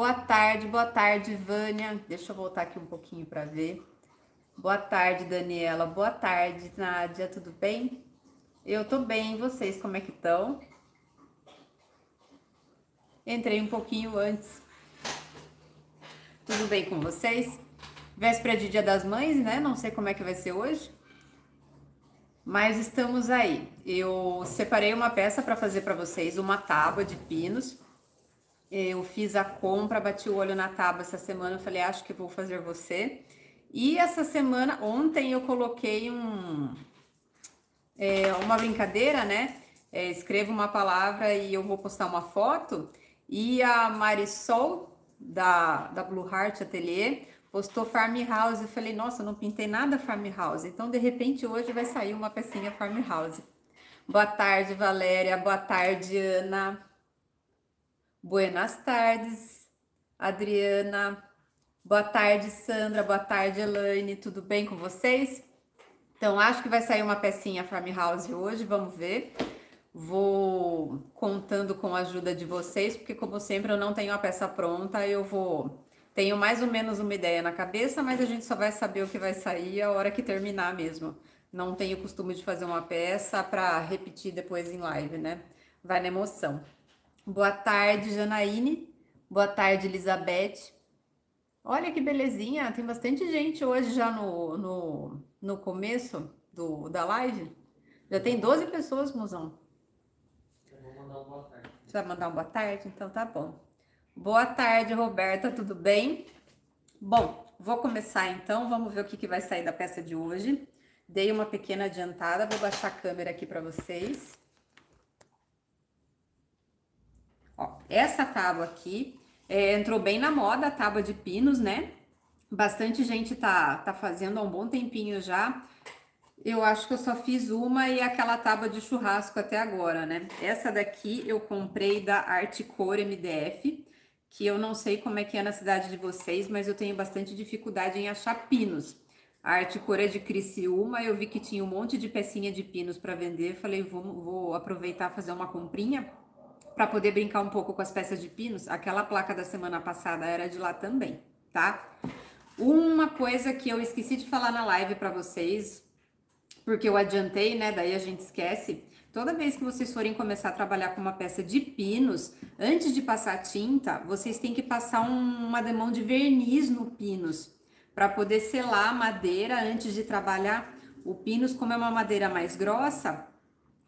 Boa tarde, boa tarde, Vânia. Deixa eu voltar aqui um pouquinho para ver. Boa tarde, Daniela. Boa tarde, Nádia. Tudo bem? Eu tô bem. Vocês, como é que estão? Entrei um pouquinho antes. Tudo bem com vocês? Véspera de Dia das Mães, né? Não sei como é que vai ser hoje. Mas estamos aí. Eu separei uma peça para fazer para vocês, uma tábua de pinos. Eu fiz a compra, bati o olho na tábua essa semana, falei, acho que vou fazer você. E essa semana, ontem eu coloquei um, é, uma brincadeira, né? É, escreva uma palavra e eu vou postar uma foto. E a Marisol, da, da Blue Heart Atelier, postou Farmhouse. Eu falei, nossa, não pintei nada Farmhouse. Então, de repente, hoje vai sair uma pecinha Farmhouse. Boa tarde, Valéria. Boa tarde, Ana. Buenas tardes, Adriana. Boa tarde, Sandra. Boa tarde, Elaine. Tudo bem com vocês? Então, acho que vai sair uma pecinha Farmhouse hoje. Vamos ver. Vou contando com a ajuda de vocês, porque como sempre eu não tenho a peça pronta, eu vou tenho mais ou menos uma ideia na cabeça, mas a gente só vai saber o que vai sair a hora que terminar mesmo. Não tenho costume de fazer uma peça para repetir depois em live, né? Vai na emoção. Boa tarde, Janaíne. Boa tarde, Elizabeth. Olha que belezinha, tem bastante gente hoje já no, no, no começo do, da live. Já tem 12 pessoas, mozão. Eu vou mandar uma boa tarde. Você vai mandar uma boa tarde? Então tá bom. Boa tarde, Roberta, tudo bem? Bom, vou começar então, vamos ver o que, que vai sair da peça de hoje. Dei uma pequena adiantada, vou baixar a câmera aqui para vocês. Ó, essa tábua aqui é, entrou bem na moda, a tábua de pinos, né? Bastante gente tá, tá fazendo há um bom tempinho já. Eu acho que eu só fiz uma e aquela tábua de churrasco até agora, né? Essa daqui eu comprei da Artcore MDF que eu não sei como é que é na cidade de vocês, mas eu tenho bastante dificuldade em achar pinos. A Arte Cor é de Criciúma, eu vi que tinha um monte de pecinha de pinos para vender, falei, vou, vou aproveitar fazer uma comprinha para poder brincar um pouco com as peças de pinos. Aquela placa da semana passada era de lá também, tá? Uma coisa que eu esqueci de falar na live para vocês, porque eu adiantei, né? Daí a gente esquece. Toda vez que vocês forem começar a trabalhar com uma peça de pinos, antes de passar tinta, vocês têm que passar um, uma demão de verniz no pinos, para poder selar a madeira antes de trabalhar. O pinos, como é uma madeira mais grossa,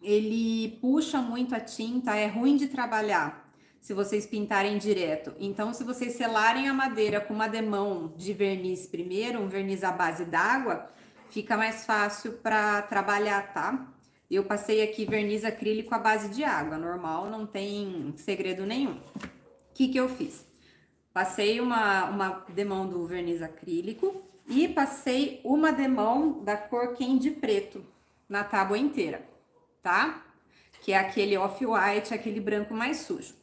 ele puxa muito a tinta, é ruim de trabalhar se vocês pintarem direto. Então, se vocês selarem a madeira com uma demão de verniz primeiro, um verniz à base d'água, fica mais fácil para trabalhar, tá? Eu passei aqui verniz acrílico à base de água, normal, não tem segredo nenhum. O que que eu fiz? Passei uma, uma demão do verniz acrílico e passei uma demão da cor candy preto na tábua inteira, tá? Que é aquele off-white, aquele branco mais sujo.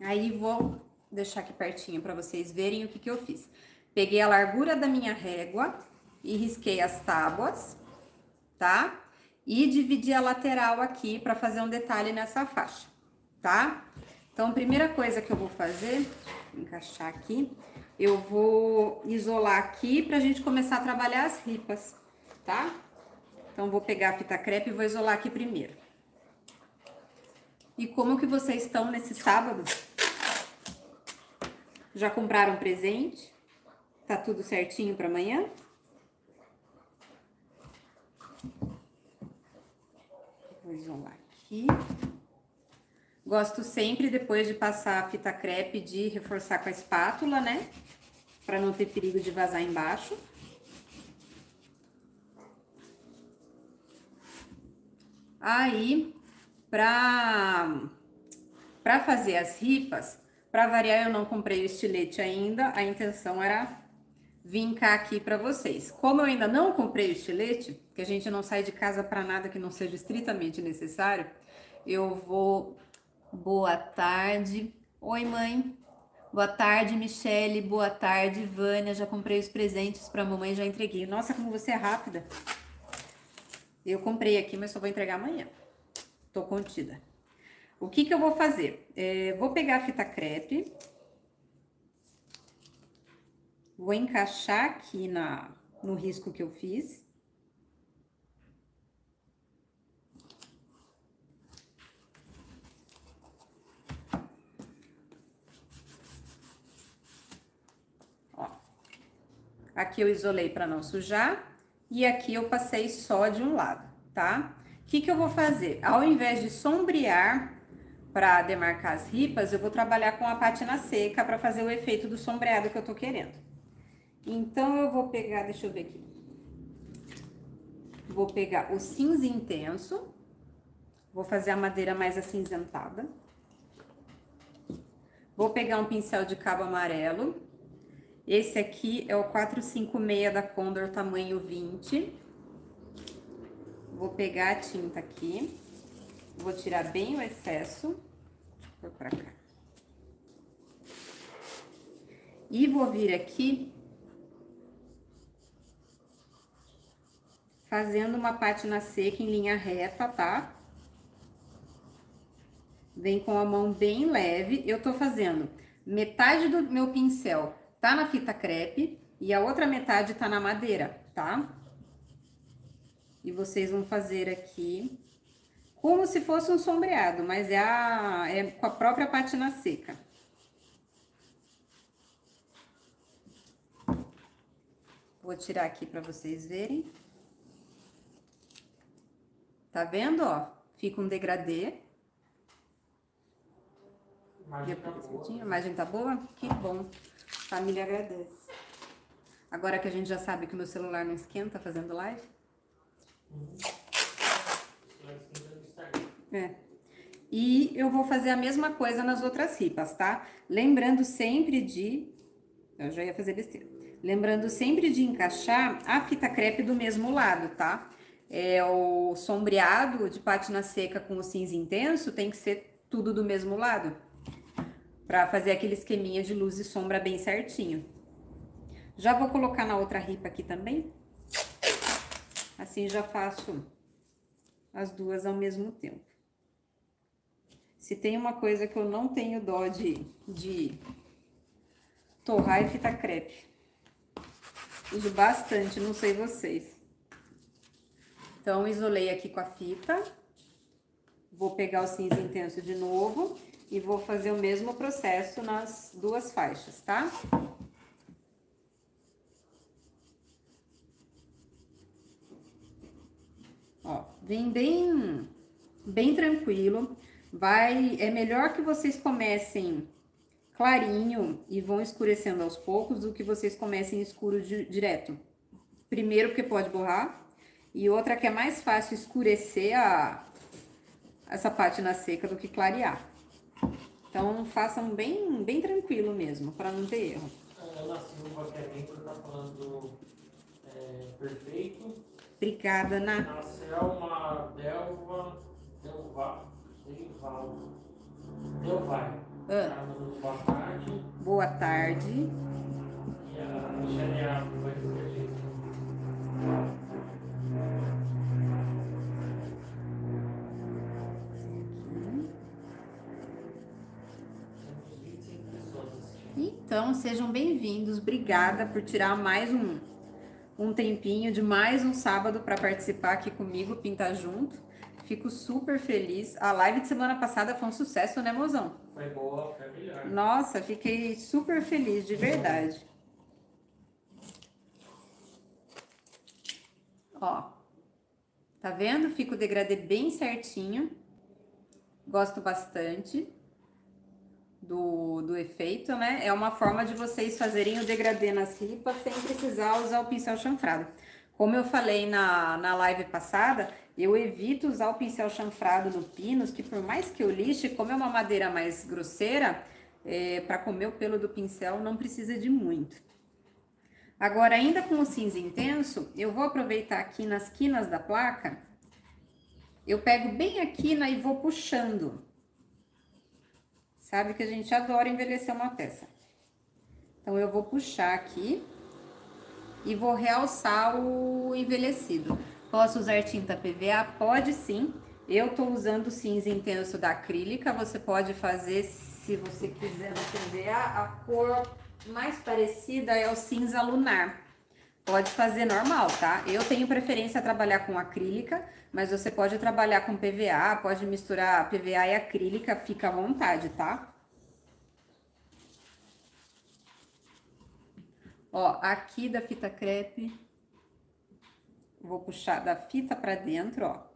Aí vou deixar aqui pertinho para vocês verem o que que eu fiz. Peguei a largura da minha régua e risquei as tábuas, tá? e dividir a lateral aqui para fazer um detalhe nessa faixa, tá? Então, primeira coisa que eu vou fazer, encaixar aqui, eu vou isolar aqui pra gente começar a trabalhar as ripas, tá? Então, vou pegar a fita crepe e vou isolar aqui primeiro. E como que vocês estão nesse sábado? Já compraram presente? Tá tudo certinho para amanhã? Vou isolar aqui. Gosto sempre, depois de passar a fita crepe, de reforçar com a espátula, né? Pra não ter perigo de vazar embaixo. Aí, pra fazer as ripas, pra variar, eu não comprei o estilete ainda. A intenção era vincar aqui para vocês. Como eu ainda não comprei o estilete, que a gente não sai de casa para nada que não seja estritamente necessário, eu vou... Boa tarde. Oi, mãe. Boa tarde, Michele. Boa tarde, Vânia. Já comprei os presentes para mamãe, já entreguei. Nossa, como você é rápida. Eu comprei aqui, mas só vou entregar amanhã. Tô contida. O que que eu vou fazer? É, vou pegar a fita crepe Vou encaixar aqui na, no risco que eu fiz. Ó. Aqui eu isolei para não sujar e aqui eu passei só de um lado, tá? O que que eu vou fazer? Ao invés de sombrear para demarcar as ripas, eu vou trabalhar com a pátina seca para fazer o efeito do sombreado que eu tô querendo. Então, eu vou pegar, deixa eu ver aqui. Vou pegar o cinza intenso. Vou fazer a madeira mais acinzentada. Vou pegar um pincel de cabo amarelo. Esse aqui é o 456 da Condor, tamanho 20. Vou pegar a tinta aqui. Vou tirar bem o excesso. Pra cá. E vou vir aqui fazendo uma pátina seca em linha reta, tá? Vem com a mão bem leve. Eu tô fazendo metade do meu pincel tá na fita crepe e a outra metade tá na madeira, tá? E vocês vão fazer aqui como se fosse um sombreado, mas é, a, é com a própria pátina seca. Vou tirar aqui para vocês verem. Tá vendo, ó? Fica um degradê. Imagem tá boa. A imagem tá boa? Que bom. Família agradece. Agora que a gente já sabe que o meu celular não esquenta fazendo live. É. E eu vou fazer a mesma coisa nas outras ripas, tá? Lembrando sempre de... Eu já ia fazer besteira. Lembrando sempre de encaixar a fita crepe do mesmo lado, tá? é, o sombreado de pátina seca com o cinza intenso tem que ser tudo do mesmo lado. Pra fazer aquele esqueminha de luz e sombra bem certinho. Já vou colocar na outra ripa aqui também. Assim já faço as duas ao mesmo tempo. Se tem uma coisa que eu não tenho dó de, de torrar é fita crepe. Uso bastante, não sei vocês. Então, isolei aqui com a fita. Vou pegar o cinza intenso de novo e vou fazer o mesmo processo nas duas faixas, tá? Ó, vem bem, bem tranquilo. Vai, é melhor que vocês comecem clarinho e vão escurecendo aos poucos do que vocês comecem escuro direto. Primeiro porque pode borrar e outra que é mais fácil escurecer a, essa pátina seca do que clarear. Então, façam bem, bem tranquilo mesmo, para não ter erro. Ana Silva Querimpo está falando é, perfeito. Obrigada, Ana. A Selma Delva, Delva, Delval, Delvai. Ah. Tá boa tarde. Boa tarde. E a Michelle dizer, gente. Então, sejam bem-vindos. Obrigada por tirar mais um, um tempinho de mais um sábado para participar aqui comigo, pintar junto. Fico super feliz. A live de semana passada foi um sucesso, né, mozão? Foi boa, foi melhor. Nossa, fiquei super feliz, de verdade. Ó, tá vendo? Fica o degradê bem certinho. Gosto bastante do, do efeito, né? É uma forma de vocês fazerem o degradê nas ripas sem precisar usar o pincel chanfrado. Como eu falei na, na live passada, eu evito usar o pincel chanfrado no pinos, que por mais que eu lixe, como é uma madeira mais grosseira, é, para comer o pelo do pincel não precisa de muito. Agora, ainda com o cinza intenso, eu vou aproveitar aqui nas quinas da placa, eu pego bem a quina e vou puxando. Sabe que a gente adora envelhecer uma peça. Então, eu vou puxar aqui e vou realçar o envelhecido. Posso usar tinta PVA? Pode sim. Eu tô usando cinza intenso da acrílica. Você pode fazer, se você quiser, no PVA, a cor mais parecida é o cinza lunar. Pode fazer normal, tá? Eu tenho preferência a trabalhar com acrílica, mas você pode trabalhar com PVA, pode misturar PVA e acrílica, fica à vontade, tá? Ó, aqui da fita crepe, vou puxar da fita pra dentro, ó.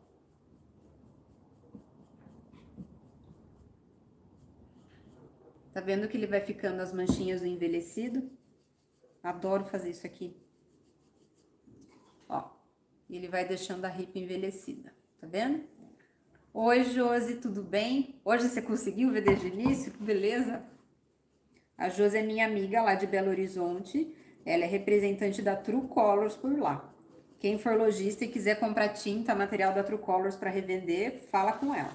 Tá vendo que ele vai ficando as manchinhas do envelhecido? Adoro fazer isso aqui. Ó, ele vai deixando a ripa envelhecida, tá vendo? Oi, Josi, tudo bem? Hoje você conseguiu ver desde o início? Beleza! A Josi é minha amiga lá de Belo Horizonte. Ela é representante da True Colors por lá. Quem for lojista e quiser comprar tinta, material da True Colors para revender, fala com ela.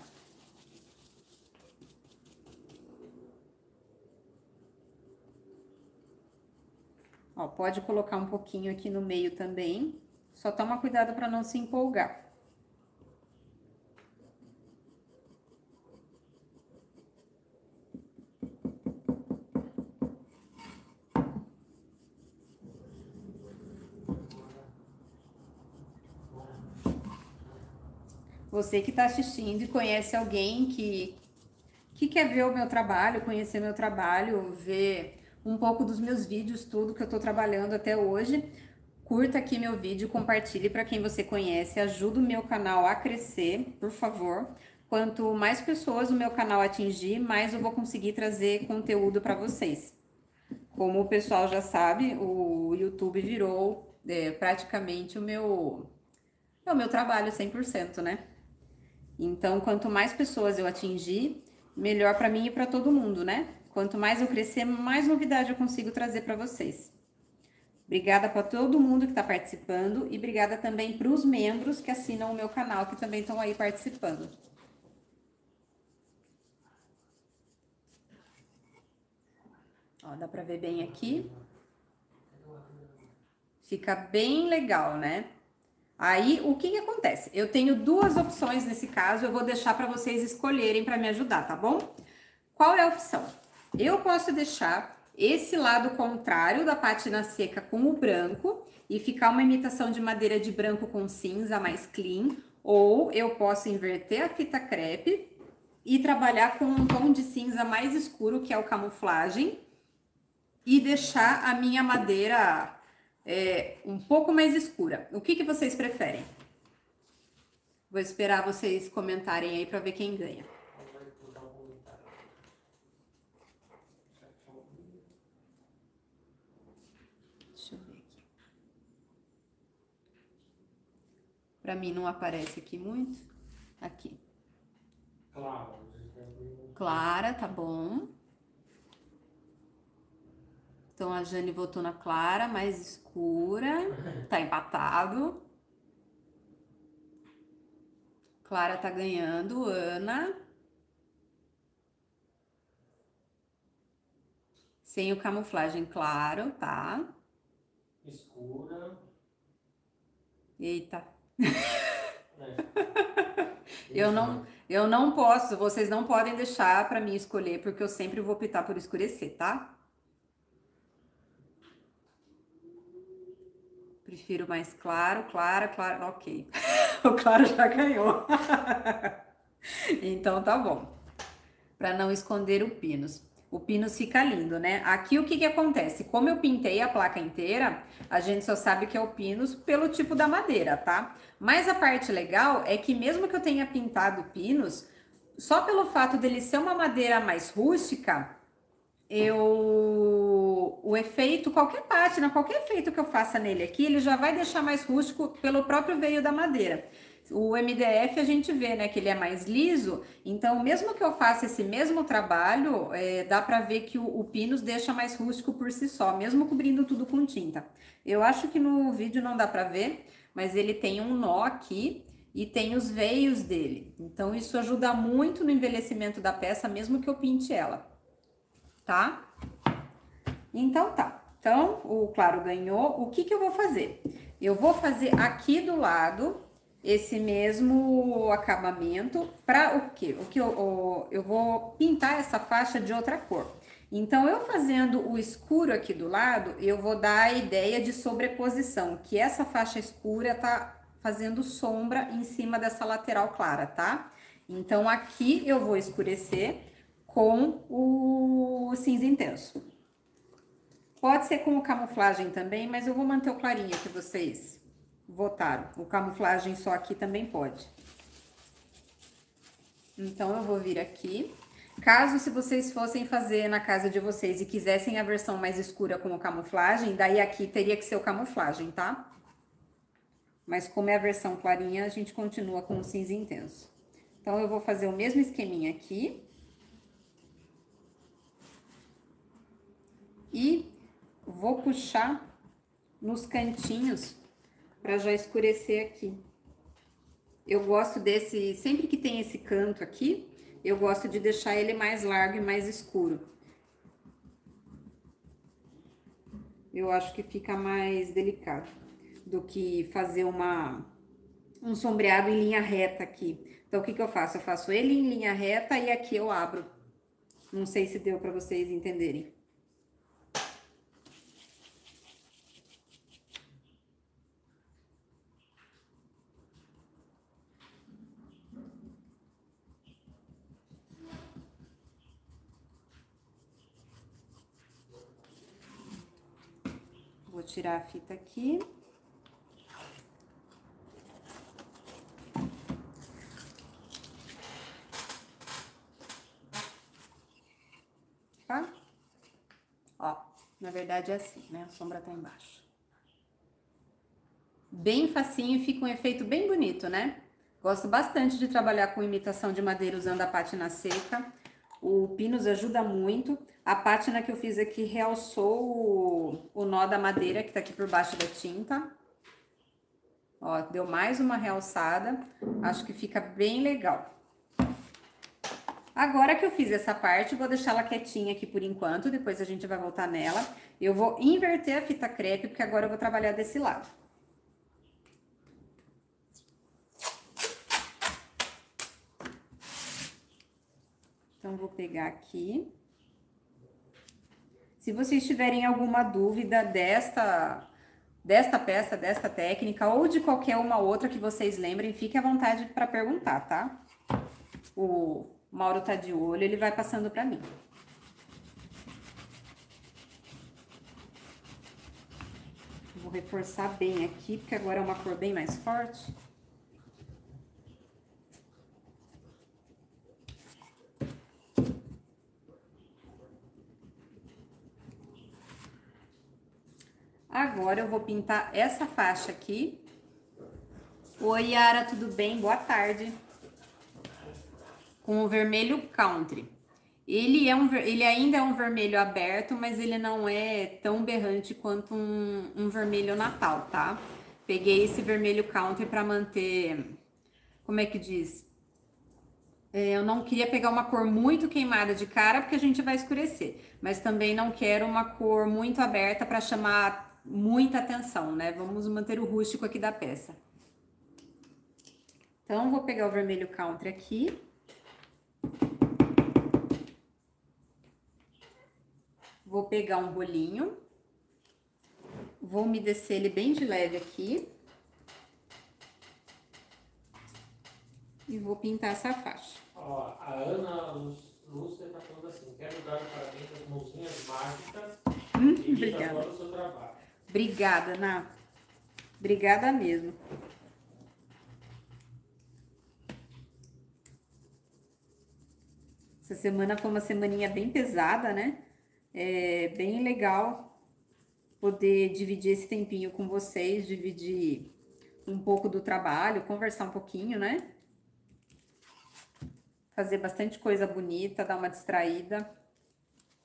Ó, pode colocar um pouquinho aqui no meio também. Só toma cuidado para não se empolgar. Você que está assistindo e conhece alguém que, que quer ver o meu trabalho, conhecer meu trabalho, ver um pouco dos meus vídeos, tudo que eu tô trabalhando até hoje. Curta aqui meu vídeo, compartilhe para quem você conhece, ajuda o meu canal a crescer, por favor. Quanto mais pessoas o meu canal atingir, mais eu vou conseguir trazer conteúdo para vocês. Como o pessoal já sabe, o YouTube virou é, praticamente o meu, é o meu trabalho 100%, né? Então, quanto mais pessoas eu atingir, melhor para mim e para todo mundo, né? Quanto mais eu crescer, mais novidade eu consigo trazer para vocês. Obrigada para todo mundo que está participando e obrigada também para os membros que assinam o meu canal, que também estão aí participando. Ó, dá para ver bem aqui. Fica bem legal, né? Aí, o que que acontece? Eu tenho duas opções nesse caso, eu vou deixar para vocês escolherem para me ajudar, tá bom? Qual é a opção? Eu posso deixar esse lado contrário da pátina seca com o branco e ficar uma imitação de madeira de branco com cinza mais clean, ou eu posso inverter a fita crepe e trabalhar com um tom de cinza mais escuro, que é o camuflagem, e deixar a minha madeira é, um pouco mais escura. O que, que vocês preferem? Vou esperar vocês comentarem aí para ver quem ganha. Para mim não aparece aqui muito. Aqui. Clara. Clara, tá bom. Então a Jane votou na Clara, mais escura. Tá empatado. Clara tá ganhando. Ana. Sem o camuflagem claro, tá? Escura. Eita. eu não, eu não posso, vocês não podem deixar para mim escolher, porque eu sempre vou optar por escurecer, tá? Prefiro mais claro, claro, claro, ok. o claro já ganhou. então tá bom. Para não esconder o pinos o pinus fica lindo, né? Aqui o que que acontece? Como eu pintei a placa inteira, a gente só sabe que é o pinus pelo tipo da madeira, tá? Mas a parte legal é que mesmo que eu tenha pintado pinus, só pelo fato dele ser uma madeira mais rústica, eu o efeito, qualquer pátina, qualquer efeito que eu faça nele aqui, ele já vai deixar mais rústico pelo próprio veio da madeira. O MDF a gente vê, né, que ele é mais liso, então mesmo que eu faça esse mesmo trabalho, é, dá para ver que o, o pinus deixa mais rústico por si só, mesmo cobrindo tudo com tinta. Eu acho que no vídeo não dá para ver, mas ele tem um nó aqui e tem os veios dele. Então isso ajuda muito no envelhecimento da peça, mesmo que eu pinte ela, tá? Então tá. Então, o claro ganhou. O que que eu vou fazer? Eu vou fazer aqui do lado esse mesmo acabamento para o quê? O que eu, eu vou pintar essa faixa de outra cor. Então, eu fazendo o escuro aqui do lado, eu vou dar a ideia de sobreposição, que essa faixa escura tá fazendo sombra em cima dessa lateral clara, tá? Então, aqui eu vou escurecer com o cinza intenso. Pode ser com camuflagem também, mas eu vou manter o clarinho que vocês votaram. O camuflagem só aqui também pode. Então, eu vou vir aqui Caso se vocês fossem fazer na casa de vocês e quisessem a versão mais escura com o camuflagem, daí aqui teria que ser o camuflagem, tá? Mas como é a versão clarinha, a gente continua com o cinza intenso. Então, eu vou fazer o mesmo esqueminha aqui. E vou puxar nos cantinhos para já escurecer aqui. Eu gosto desse, sempre que tem esse canto aqui, eu gosto de deixar ele mais largo e mais escuro. Eu acho que fica mais delicado do que fazer uma, um sombreado em linha reta aqui. Então, o que, que eu faço? Eu faço ele em linha reta e aqui eu abro. Não sei se deu para vocês entenderem. Tirar a fita aqui. Tá? Ó, na verdade é assim, né? A sombra tá embaixo. Bem facinho e fica um efeito bem bonito, né? Gosto bastante de trabalhar com imitação de madeira usando a pátina seca. O Pinus ajuda muito. A pátina que eu fiz aqui realçou o, o nó da madeira que tá aqui por baixo da tinta. Ó, deu mais uma realçada. Acho que fica bem legal. Agora que eu fiz essa parte, vou deixar ela quietinha aqui por enquanto, depois a gente vai voltar nela. Eu vou inverter a fita crepe, porque agora eu vou trabalhar desse lado. Então, vou pegar aqui. Se vocês tiverem alguma dúvida desta, desta peça, desta técnica, ou de qualquer uma outra que vocês lembrem, fique à vontade para perguntar, tá? O Mauro tá de olho, ele vai passando para mim. Vou reforçar bem aqui, porque agora é uma cor bem mais forte. Agora eu vou pintar essa faixa aqui. Oi, Yara, tudo bem? Boa tarde. Com o vermelho country. Ele, é um, ele ainda é um vermelho aberto, mas ele não é tão berrante quanto um, um vermelho natal, tá? Peguei esse vermelho country para manter, como é que diz? É, eu não queria pegar uma cor muito queimada de cara, porque a gente vai escurecer. Mas também não quero uma cor muito aberta para chamar muita atenção, né? Vamos manter o rústico aqui da peça. Então, vou pegar o vermelho country aqui. Vou pegar um bolinho. Vou umedecer ele bem de leve aqui. E vou pintar essa faixa. Ó, a Ana Lúcia tá falando assim, quero dar parabéns às mãozinhas mágicas hum, e obrigada. o seu trabalho. Obrigada, Ná. Obrigada mesmo. Essa semana foi uma semaninha bem pesada, né? É bem legal poder dividir esse tempinho com vocês, dividir um pouco do trabalho, conversar um pouquinho, né? Fazer bastante coisa bonita, dar uma distraída.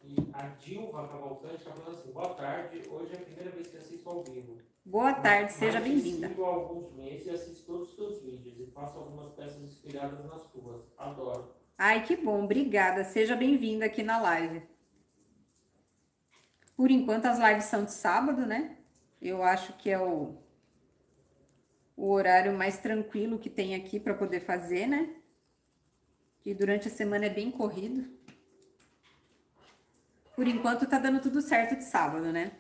E a Dilma Cavalcante está falando assim, boa tarde, hoje é a primeira vez que assisto ao vivo. Boa tarde, seja bem-vinda. Eu há alguns meses e assisto todos os seus vídeos e faço algumas peças inspiradas nas tuas. Adoro. Ai, que bom, obrigada. Seja bem-vinda aqui na live. Por enquanto as lives são de sábado, né? Eu acho que é o, o horário mais tranquilo que tem aqui para poder fazer, né? Que durante a semana é bem corrido. Por enquanto tá dando tudo certo de sábado, né?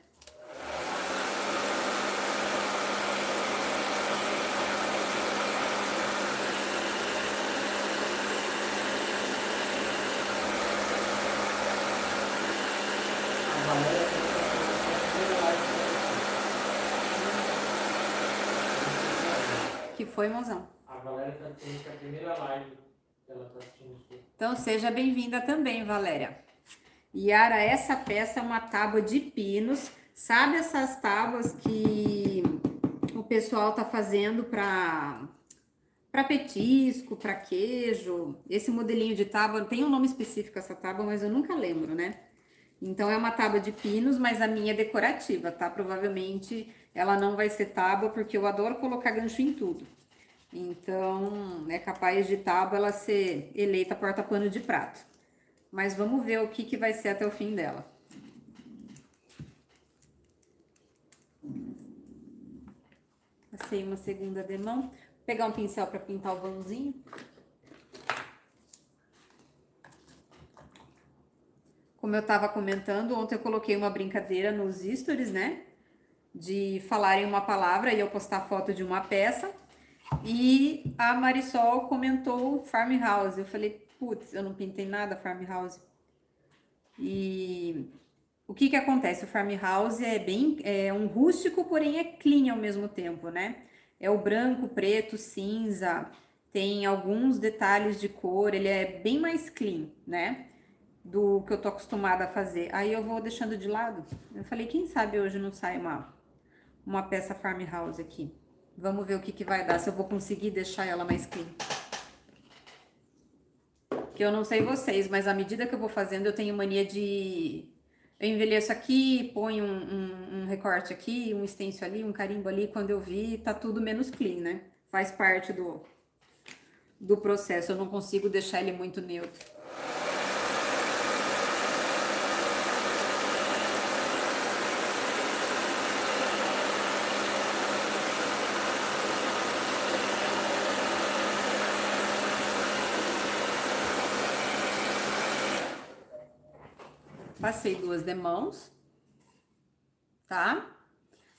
Que foi, mozão? A Valéria tá que é a primeira live que ela tá assistindo. Então seja bem-vinda também, Valéria. Yara, essa peça é uma tábua de pinos. Sabe essas tábuas que o pessoal tá fazendo para para petisco, para queijo? Esse modelinho de tábua tem um nome específico essa tábua, mas eu nunca lembro, né? Então é uma tábua de pinos, mas a minha é decorativa, tá? Provavelmente ela não vai ser tábua porque eu adoro colocar gancho em tudo. Então é capaz de tábua ela ser eleita porta-pano de prato. Mas vamos ver o que, que vai ser até o fim dela. Passei uma segunda demão. Vou pegar um pincel para pintar o vãozinho. Como eu estava comentando, ontem eu coloquei uma brincadeira nos stories, né? De falarem uma palavra e eu postar foto de uma peça. E a Marisol comentou farmhouse. Eu falei, putz, eu não pintei nada farmhouse. E o que que acontece? O farmhouse é bem, é um rústico, porém é clean ao mesmo tempo, né? É o branco, preto, cinza, tem alguns detalhes de cor, ele é bem mais clean, né? Do que eu tô acostumada a fazer. Aí eu vou deixando de lado. Eu falei, quem sabe hoje não sai uma, uma peça farmhouse aqui. Vamos ver o que que vai dar, se eu vou conseguir deixar ela mais clean que eu não sei vocês, mas à medida que eu vou fazendo, eu tenho mania de. Eu envelheço aqui, ponho um, um, um recorte aqui, um extenso ali, um carimbo ali. Quando eu vi, tá tudo menos clean, né? Faz parte do, do processo. Eu não consigo deixar ele muito neutro. Passei duas demãos, tá?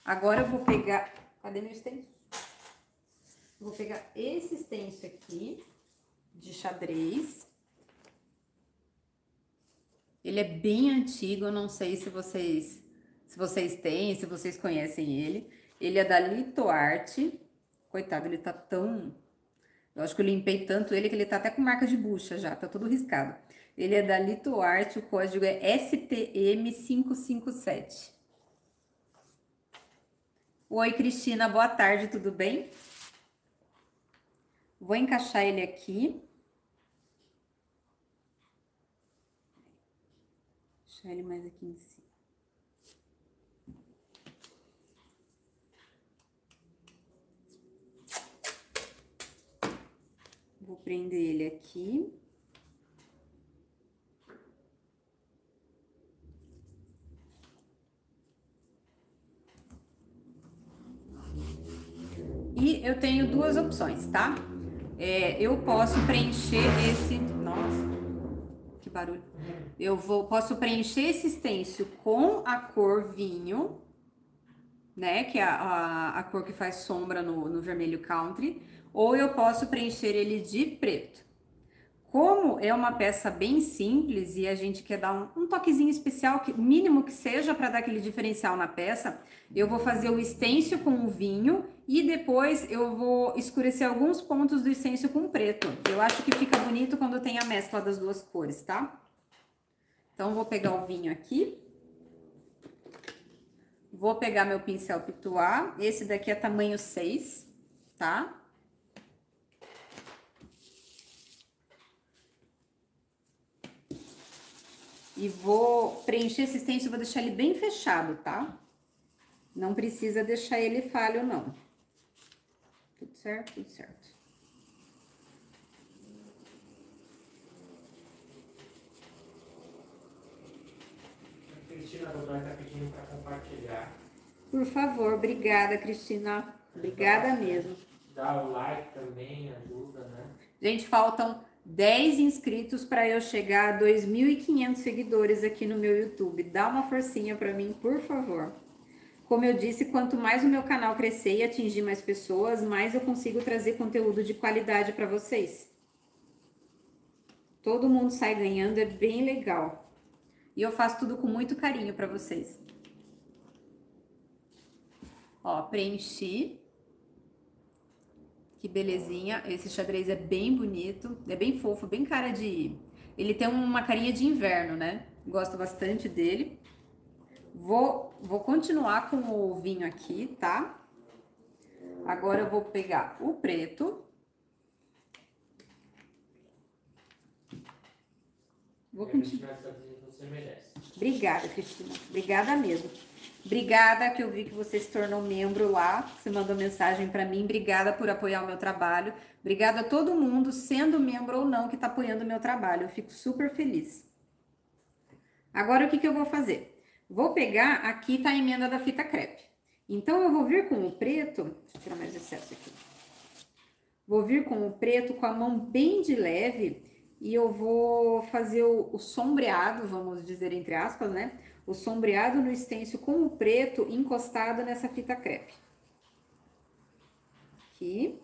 Agora eu vou pegar... Cadê meu extenso? Vou pegar esse extenso aqui, de xadrez. Ele é bem antigo, eu não sei se vocês, se vocês têm, se vocês conhecem ele. Ele é da Litoarte. Coitado, ele tá tão... Eu acho que eu limpei tanto ele que ele tá até com marca de bucha já, tá todo riscado. Ele é da Litoarte, o código é STM557. Oi, Cristina, boa tarde, tudo bem? Vou encaixar ele aqui. Deixar ele mais aqui em cima. Vou prender ele aqui. E eu tenho duas opções, tá? É, eu posso preencher esse... Nossa, que barulho. Eu vou, posso preencher esse stencil com a cor vinho, né? Que é a, a, a cor que faz sombra no, no vermelho country. Ou eu posso preencher ele de preto. Como é uma peça bem simples e a gente quer dar um, um toquezinho especial, que, mínimo que seja para dar aquele diferencial na peça, eu vou fazer o stencil com o vinho e depois eu vou escurecer alguns pontos do stencil com preto. Eu acho que fica bonito quando tem a mescla das duas cores, tá? Então, vou pegar o vinho aqui. Vou pegar meu pincel Pituá. Esse daqui é tamanho 6, tá? E vou preencher esse stencil, vou deixar ele bem fechado, tá? Não precisa deixar ele falho, não. Tudo certo? Tudo certo. Cristina Godoy está pedindo para compartilhar. Por favor, obrigada, Cristina. Obrigada mesmo. Dá o like também, ajuda, né? Gente, faltam 10 inscritos para eu chegar a 2.500 seguidores aqui no meu YouTube. Dá uma forcinha para mim, por favor. Como eu disse, quanto mais o meu canal crescer e atingir mais pessoas, mais eu consigo trazer conteúdo de qualidade para vocês. Todo mundo sai ganhando, é bem legal. E eu faço tudo com muito carinho para vocês. Ó, preenchi. Que belezinha. Esse xadrez é bem bonito, é bem fofo, bem cara de... Ele tem uma carinha de inverno, né? Gosto bastante dele. Vou, vou continuar com o vinho aqui, tá? Agora eu vou pegar o preto. Vou continuar. Obrigada, Cristina. Obrigada mesmo. Obrigada que eu vi que você se tornou membro lá. Você mandou mensagem para mim. Obrigada por apoiar o meu trabalho. Obrigada a todo mundo, sendo membro ou não, que está apoiando o meu trabalho. Eu fico super feliz. Agora o que, que eu vou fazer? Vou pegar, aqui tá a emenda da fita crepe. Então, eu vou vir com o preto, deixa eu tirar mais excesso aqui. Vou vir com o preto com a mão bem de leve e eu vou fazer o, o sombreado, vamos dizer entre aspas, né? O sombreado no stencil com o preto encostado nessa fita crepe. Aqui.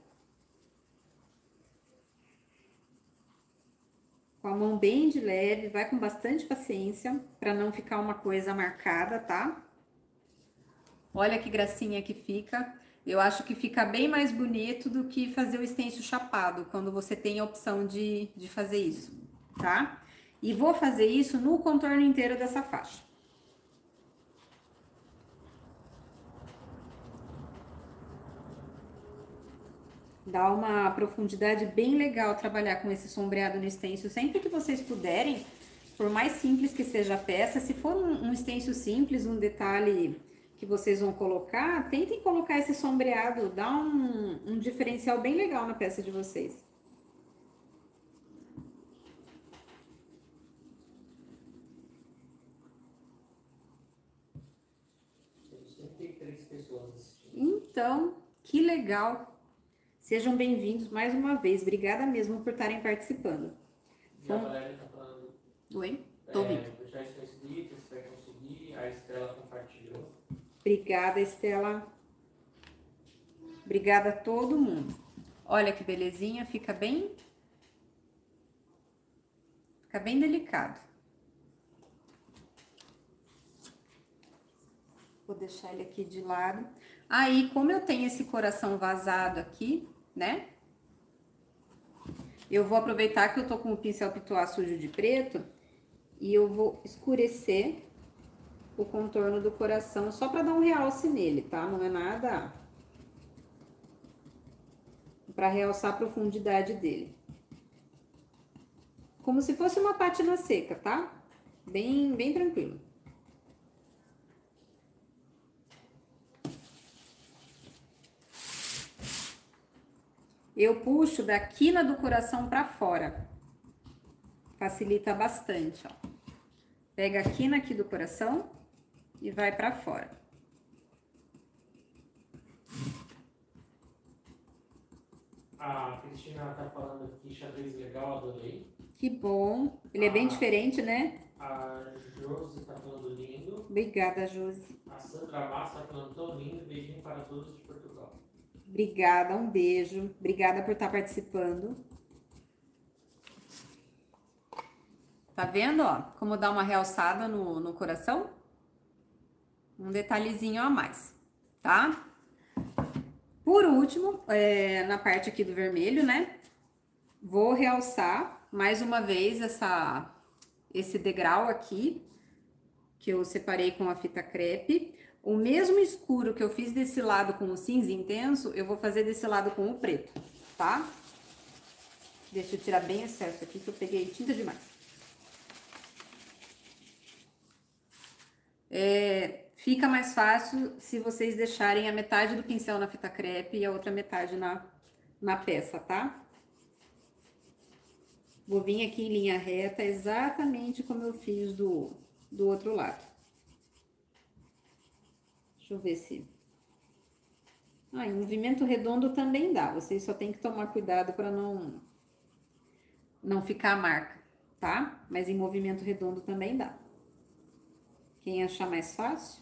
com a mão bem de leve, vai com bastante paciência para não ficar uma coisa marcada, tá? Olha que gracinha que fica. Eu acho que fica bem mais bonito do que fazer o stencil chapado, quando você tem a opção de, de fazer isso, tá? E vou fazer isso no contorno inteiro dessa faixa. Dá uma profundidade bem legal trabalhar com esse sombreado no stencil sempre que vocês puderem, por mais simples que seja a peça, se for um, um stencil simples, um detalhe que vocês vão colocar, tentem colocar esse sombreado, dá um, um diferencial bem legal na peça de vocês. Então, que legal! Sejam bem-vindos mais uma vez. Obrigada mesmo por estarem participando. Valéria tá falando. Oi? Tô ouvindo. É, já estou inscrita, se vai conseguir. A Estela compartilhou. Obrigada, Estela. Obrigada a todo mundo. Olha que belezinha, fica bem. Fica bem delicado. Vou deixar ele aqui de lado. Aí, como eu tenho esse coração vazado aqui, né? Eu vou aproveitar que eu tô com o pincel pituá sujo de preto e eu vou escurecer o contorno do coração só para dar um realce nele, tá? Não é nada para realçar a profundidade dele. Como se fosse uma pátina seca, tá? Bem, bem tranquilo. Eu puxo da quina do coração para fora. Facilita bastante, ó. Pega a quina aqui do coração e vai para fora. A Cristina tá falando que xadrez legal, adorei. Que bom. Ele é bem diferente, né? A Josi tá falando lindo. Obrigada, Josi. A Sandra Massa tá falando tão lindo. Beijinho para todos de Portugal. Obrigada, um beijo. Obrigada por estar participando. Tá vendo, ó? Como dá uma realçada no, no coração? Um detalhezinho a mais, tá? Por último, é, na parte aqui do vermelho, né? Vou realçar mais uma vez essa, esse degrau aqui, que eu separei com a fita crepe. O mesmo escuro que eu fiz desse lado com o cinza intenso, eu vou fazer desse lado com o preto, tá? Deixa eu tirar bem excesso aqui, que eu peguei tinta demais. É, fica mais fácil se vocês deixarem a metade do pincel na fita crepe e a outra metade na, na peça, tá? Vou vir aqui em linha reta, exatamente como eu fiz do, do outro lado. Deixa eu ver se... Ah, movimento redondo também dá. Vocês só tem que tomar cuidado para não... não ficar a marca, tá? Mas em movimento redondo também dá. Quem achar mais fácil?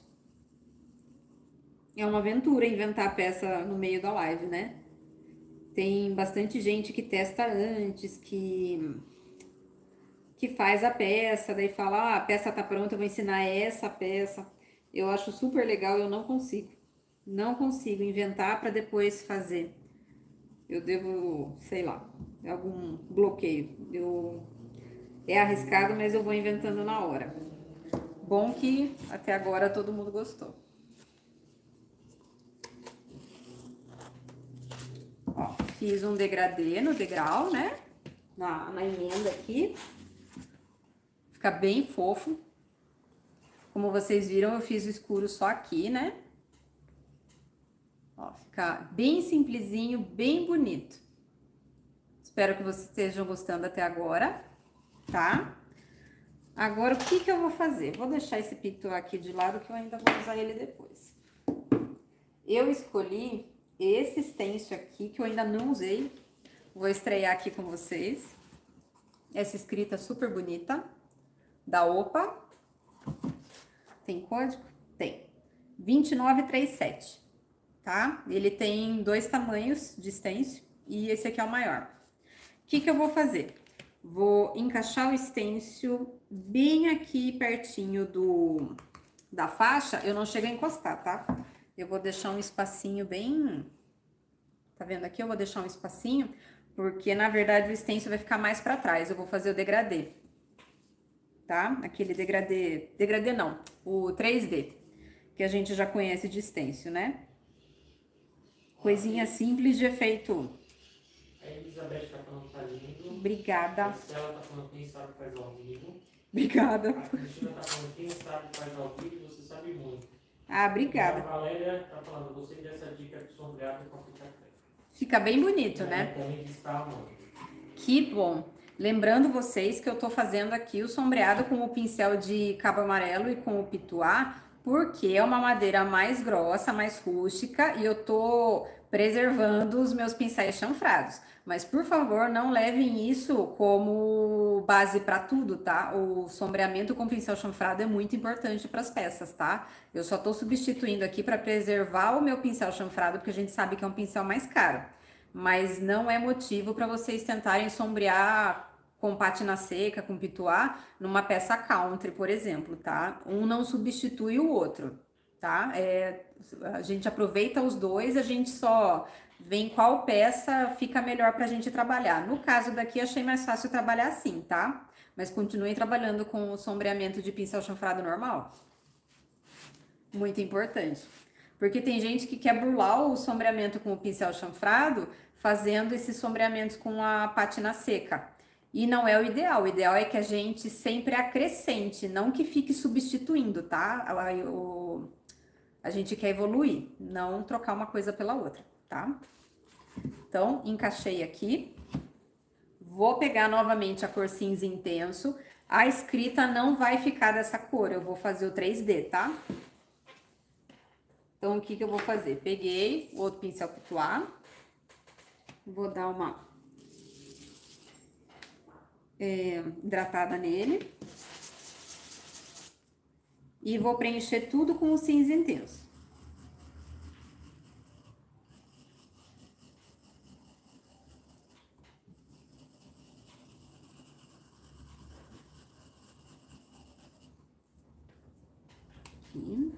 É uma aventura inventar a peça no meio da live, né? Tem bastante gente que testa antes, que que faz a peça, daí fala, ah, a peça tá pronta, eu vou ensinar essa peça. Eu acho super legal, eu não consigo. Não consigo inventar para depois fazer. Eu devo, sei lá, algum bloqueio. Eu é arriscado, mas eu vou inventando na hora. Bom que até agora todo mundo gostou. Ó, fiz um degradê no degrau, né? Na, na emenda aqui. Fica bem fofo. Como vocês viram, eu fiz o escuro só aqui, né? Ó, fica bem simplesinho, bem bonito. Espero que vocês estejam gostando até agora, tá? Agora, o que que eu vou fazer? Vou deixar esse pito aqui de lado, que eu ainda vou usar ele depois. Eu escolhi esse stencil aqui, que eu ainda não usei. Vou estrear aqui com vocês. Essa escrita super bonita da OPA. Tem código? Tem. 2937, tá? Ele tem dois tamanhos de stencil e esse aqui é o maior. O que que eu vou fazer? Vou encaixar o stencil bem aqui pertinho do da faixa. Eu não chego a encostar, tá? Eu vou deixar um espacinho bem... Tá vendo aqui? Eu vou deixar um espacinho, porque na verdade o stencil vai ficar mais pra trás. Eu vou fazer o degradê tá? Aquele degradê, degradê não, o 3D, que a gente já conhece de stencil, né? Coisinha simples de efeito. A Elizabeth tá falando que tá lindo. Obrigada. A Estela tá falando quem sabe faz ao vivo. Obrigada. A Cristina tá falando quem sabe faz ao vivo, você sabe muito. Ah, obrigada. A Valéria tá falando, gostei dessa dica de sombreado com café. Fica bem bonito, né? Também tá amando. Que bom. Lembrando vocês que eu tô fazendo aqui o sombreado com o pincel de cabo amarelo e com o pituá, porque é uma madeira mais grossa, mais rústica e eu tô preservando os meus pincéis chanfrados. Mas por favor, não levem isso como base para tudo, tá? O sombreamento com pincel chanfrado é muito importante para as peças, tá? Eu só tô substituindo aqui para preservar o meu pincel chanfrado, porque a gente sabe que é um pincel mais caro mas não é motivo para vocês tentarem sombrear com pátina seca, com pituá, numa peça country, por exemplo, tá? Um não substitui o outro, tá? É, a gente aproveita os dois, a gente só vê qual peça fica melhor para a gente trabalhar. No caso daqui, achei mais fácil trabalhar assim, tá? Mas continuem trabalhando com o sombreamento de pincel chanfrado normal. Muito importante. Porque tem gente que quer burlar o sombreamento com o pincel chanfrado, fazendo esses sombreamentos com a pátina seca. E não é o ideal. O ideal é que a gente sempre acrescente, não que fique substituindo, tá? A, gente quer evoluir, não trocar uma coisa pela outra, tá? Então, encaixei aqui. Vou pegar novamente a cor cinza intenso. A escrita não vai ficar dessa cor, eu vou fazer o 3D, tá? Então, o que que eu vou fazer? Peguei o outro pincel pituá, Vou dar uma é, hidratada nele. E vou preencher tudo com o cinza intenso. Aqui.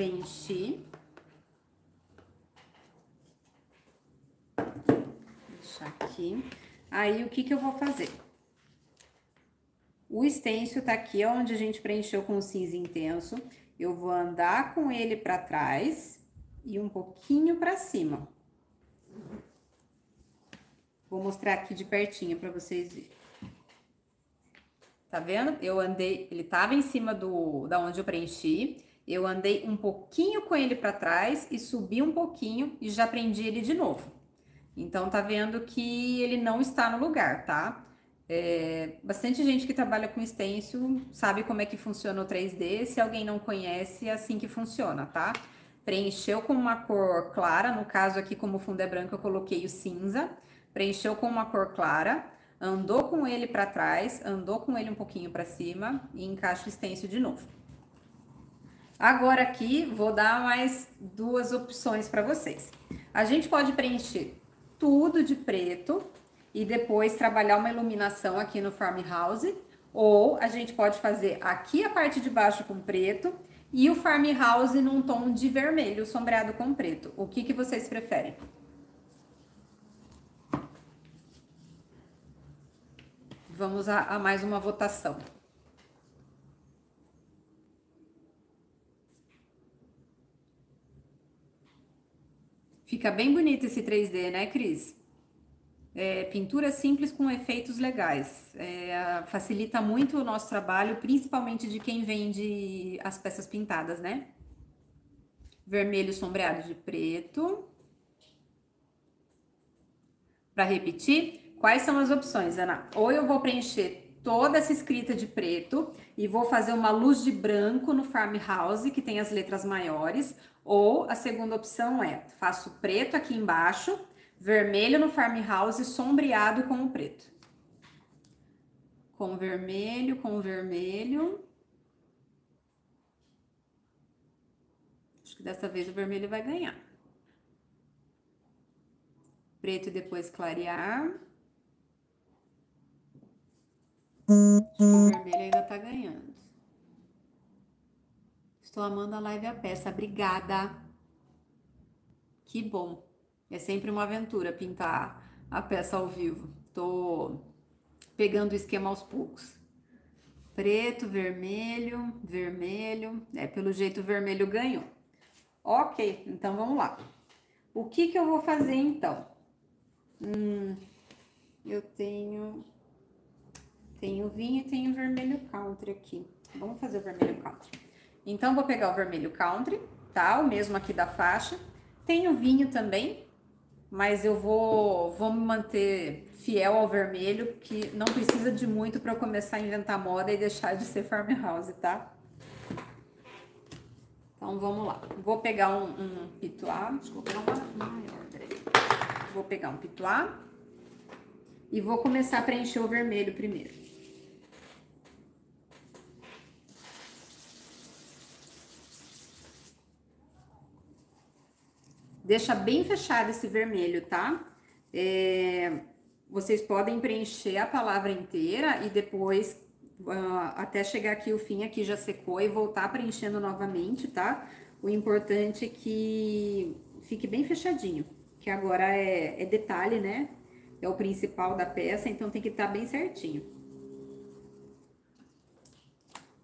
Preenchi. Deixar aqui. Aí, o que que eu vou fazer? O stencil tá aqui onde a gente preencheu com cinza intenso. Eu vou andar com ele para trás e um pouquinho para cima. Vou mostrar aqui de pertinho para vocês verem. Tá vendo? Eu andei, ele tava em cima do da onde eu preenchi. Eu andei um pouquinho com ele para trás e subi um pouquinho e já prendi ele de novo. Então tá vendo que ele não está no lugar, tá? É, bastante gente que trabalha com stencil sabe como é que funciona o 3D. Se alguém não conhece, é assim que funciona, tá? Preencheu com uma cor clara, no caso aqui como o fundo é branco eu coloquei o cinza. Preencheu com uma cor clara andou com ele para trás, andou com ele um pouquinho para cima e encaixa o stencil de novo. Agora aqui vou dar mais duas opções para vocês. A gente pode preencher tudo de preto e depois trabalhar uma iluminação aqui no farmhouse, ou a gente pode fazer aqui a parte de baixo com preto e o farmhouse num tom de vermelho sombreado com preto. O que, que vocês preferem? Vamos a, a mais uma votação. Fica bem bonito esse 3D, né, Cris? É, pintura simples com efeitos legais. É, facilita muito o nosso trabalho, principalmente de quem vende as peças pintadas, né? Vermelho sombreado de preto. Para repetir, Quais são as opções, Ana? Ou eu vou preencher toda essa escrita de preto e vou fazer uma luz de branco no farmhouse, que tem as letras maiores, ou a segunda opção é, faço preto aqui embaixo, vermelho no farmhouse sombreado com o preto. Com vermelho, com vermelho. Acho que dessa vez o vermelho vai ganhar. Preto e depois clarear. O vermelho ainda tá ganhando. Estou amando a live a peça. Obrigada. Que bom. É sempre uma aventura pintar a peça ao vivo. Tô pegando o esquema aos poucos. Preto, vermelho, vermelho. É, pelo jeito o vermelho ganhou. Ok, então vamos lá. O que que eu vou fazer então? Hum, eu tenho tem o vinho e tem o vermelho country aqui. Vamos fazer o vermelho country. Então, vou pegar o vermelho country, tá? O mesmo aqui da faixa. Tem o vinho também, mas eu vou, vou me manter fiel ao vermelho, que não precisa de muito para eu começar a inventar moda e deixar de ser farmhouse, tá? Então, vamos lá. Vou pegar um, um pituá, pegar uma maior. Vou pegar um pituá e vou começar a preencher o vermelho primeiro. Deixa bem fechado esse vermelho, tá? É, vocês podem preencher a palavra inteira e depois, uh, até chegar aqui o fim, aqui já secou, e voltar preenchendo novamente, tá? O importante é que fique bem fechadinho, que agora é, é detalhe, né? É o principal da peça, então tem que estar tá bem certinho.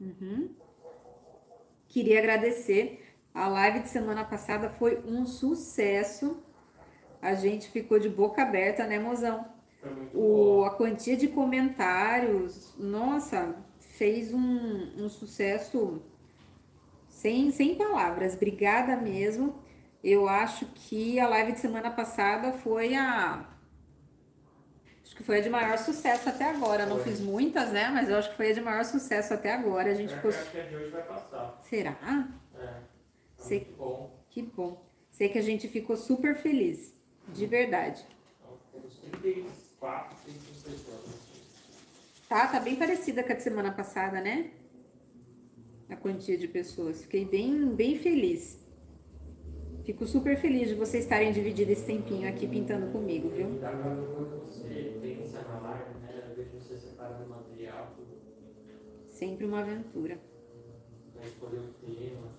Uhum. Queria agradecer a live de semana passada foi um sucesso. A gente ficou de boca aberta, né, mozão? O, a quantia de comentários, nossa, fez um, um sucesso sem, sem palavras. Obrigada mesmo. Eu acho que a live de semana passada foi a. Acho que foi a de maior sucesso até agora. Não fiz muitas, né? Mas eu acho que foi a de maior sucesso até agora. A gente é, ficou. Acho que a de hoje vai passar. Será? É. Sei... Que bom. Que bom. Sei que a gente ficou super feliz. De verdade. Temos 34, 35 pessoas. Tá, tá bem parecida com a de semana passada, né? A quantia de pessoas. Fiquei bem, bem feliz. Fico super feliz de vocês estarem dividindo esse tempinho aqui pintando comigo, viu? Live, né? Sempre uma aventura. Pra escolher o tema.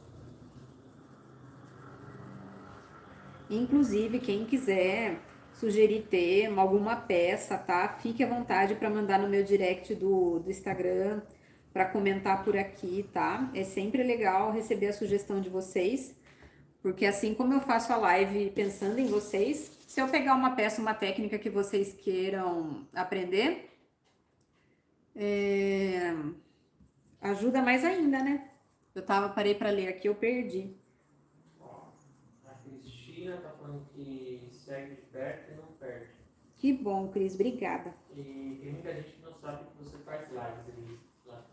Inclusive, quem quiser sugerir tema, alguma peça, tá? Fique à vontade para mandar no meu direct do, do Instagram, para comentar por aqui, tá? É sempre legal receber a sugestão de vocês, porque assim como eu faço a live pensando em vocês, se eu pegar uma peça, uma técnica que vocês queiram aprender, é... ajuda mais ainda, né? Eu tava, parei para ler aqui, eu perdi. Ó, a Cristina tá falando que segue de perto e não perde. Que bom, Cris, obrigada. E tem muita gente que não sabe que você faz lives lá.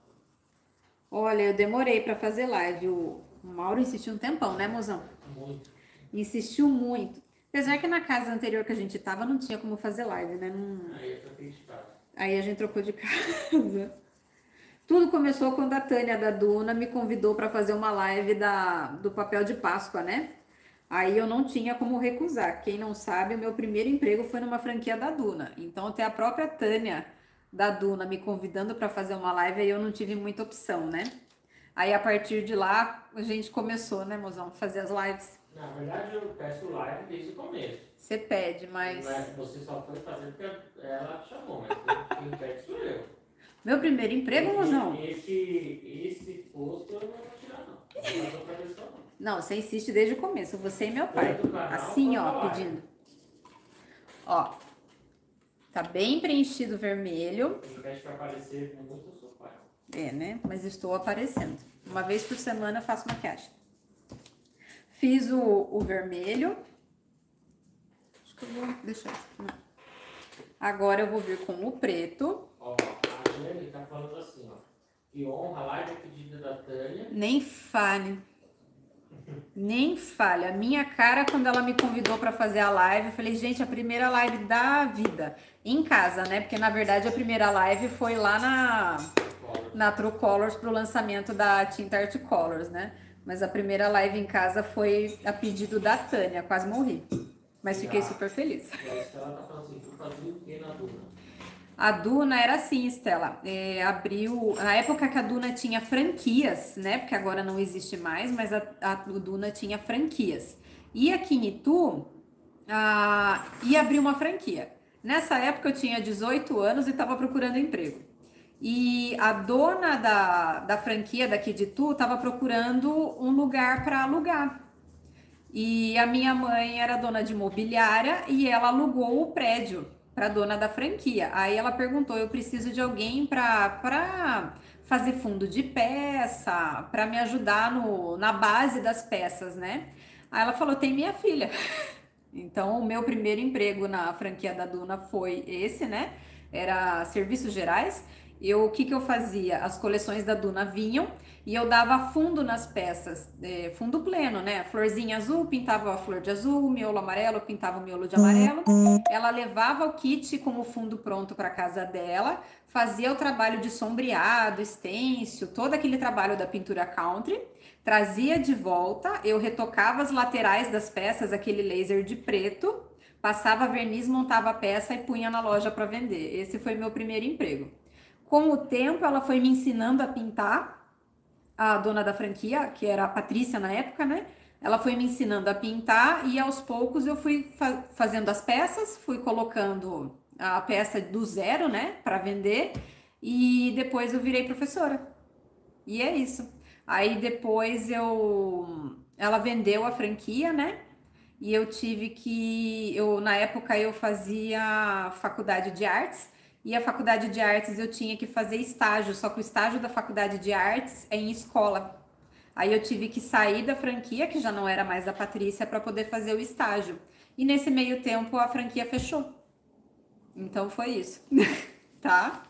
Olha, eu demorei para fazer live. O Mauro insistiu um tempão, né, mozão? Muito. Insistiu muito. Apesar que na casa anterior que a gente tava não tinha como fazer live, né? Não- Aí eu troquei de casa. Aí a gente trocou de casa. Tudo começou quando a Tânia da Duna me convidou para fazer uma live da, do papel de Páscoa, né? Aí eu não tinha como recusar. Quem não sabe, o meu primeiro emprego foi numa franquia da Duna. Então, até a própria Tânia da Duna me convidando para fazer uma live, aí eu não tive muita opção, né? Aí a partir de lá, a gente começou, né, mozão, fazer as lives. Na verdade, eu peço live desde o começo. Você pede, mas. Não é- Você só foi fazer porque ela te chamou, mas quem pede sou eu. Meu primeiro emprego, mozão? Esse, esse posto eu não vou tirar, não. Não faço outra pessoa, não. Não, você insiste desde o começo, você e meu pai. Assim, ó, pedindo. Ó. Tá bem preenchido vermelho. Pai. É, né? Mas estou aparecendo. Uma vez por semana eu faço maquiagem. Fiz o, o vermelho. Acho que eu vou deixar isso aqui. não. Agora eu vou vir com o preto. Ó, a Jane tá falando assim, ó. Que honra a live a pedido da Tânia. Nem fale. Nem fale. A minha cara, quando ela me convidou para fazer a live, eu falei, gente, a primeira live da vida. Em casa, né? Porque na verdade a primeira live foi lá na, na True Colors pro lançamento da Tinta Art Colors, né? Mas a primeira live em casa foi a pedido da Tânia, quase morri. Mas fiquei super feliz. e a Estela tá falando assim, tu fazia o que na Duna? A Duna era assim, Estela. É, abriu. Na época que a Duna tinha franquias, né? Porque agora não existe mais, mas a, a Duna tinha franquias. E aqui em Itu, ia abrir uma franquia. Nessa época eu tinha 18 anos e estava procurando emprego. E a dona da, da franquia daqui de Itu estava procurando um lugar para alugar. E a minha mãe era dona de imobiliária e ela alugou o prédio para dona da franquia. Aí ela perguntou: eu preciso de alguém para fazer fundo de peça, para me ajudar no, na base das peças, né? Aí ela falou: tem minha filha. Então, o meu primeiro emprego na franquia da Duna foi esse, né? Era serviços gerais. Eu, o que, que eu fazia? As coleções da Duna vinham e eu dava fundo nas peças, é, fundo pleno, né? Florzinha azul, pintava a flor de azul, miolo amarelo, pintava o miolo de amarelo. Ela levava o kit com o fundo pronto para casa dela, fazia o trabalho de sombreado, estêncil, todo aquele trabalho da pintura country, trazia de volta, eu retocava as laterais das peças, aquele laser de preto, passava verniz, montava a peça e punha na loja para vender. Esse foi meu primeiro emprego. Com o tempo, ela foi me ensinando a pintar, a dona da franquia, que era a Patrícia na época, né? Ela foi me ensinando a pintar e aos poucos eu fui fa- fazendo as peças, fui colocando a peça do zero, né, para vender e depois eu virei professora. E é isso. Aí depois eu ela vendeu a franquia, né? E eu tive que eu na época eu fazia faculdade de artes e a faculdade de artes eu tinha que fazer estágio, só que o estágio da faculdade de artes é em escola. Aí eu tive que sair da franquia, que já não era mais da Patrícia, para poder fazer o estágio. E nesse meio tempo a franquia fechou. Então foi isso, tá?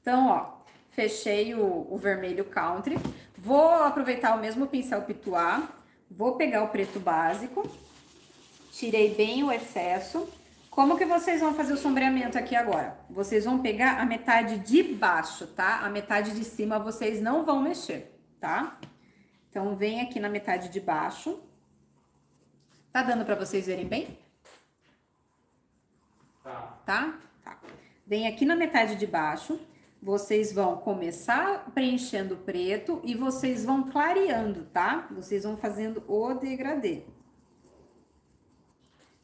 Então, ó, fechei o, o vermelho country. Vou aproveitar o mesmo pincel pituá. Vou pegar o preto básico. Tirei bem o excesso. Como que vocês vão fazer o sombreamento aqui agora? Vocês vão pegar a metade de baixo, tá? A metade de cima vocês não vão mexer, tá? Então, vem aqui na metade de baixo. Tá dando pra vocês verem bem? Tá. tá? Tá. Vem aqui na metade de baixo, vocês vão começar preenchendo preto e vocês vão clareando, tá? Vocês vão fazendo o degradê.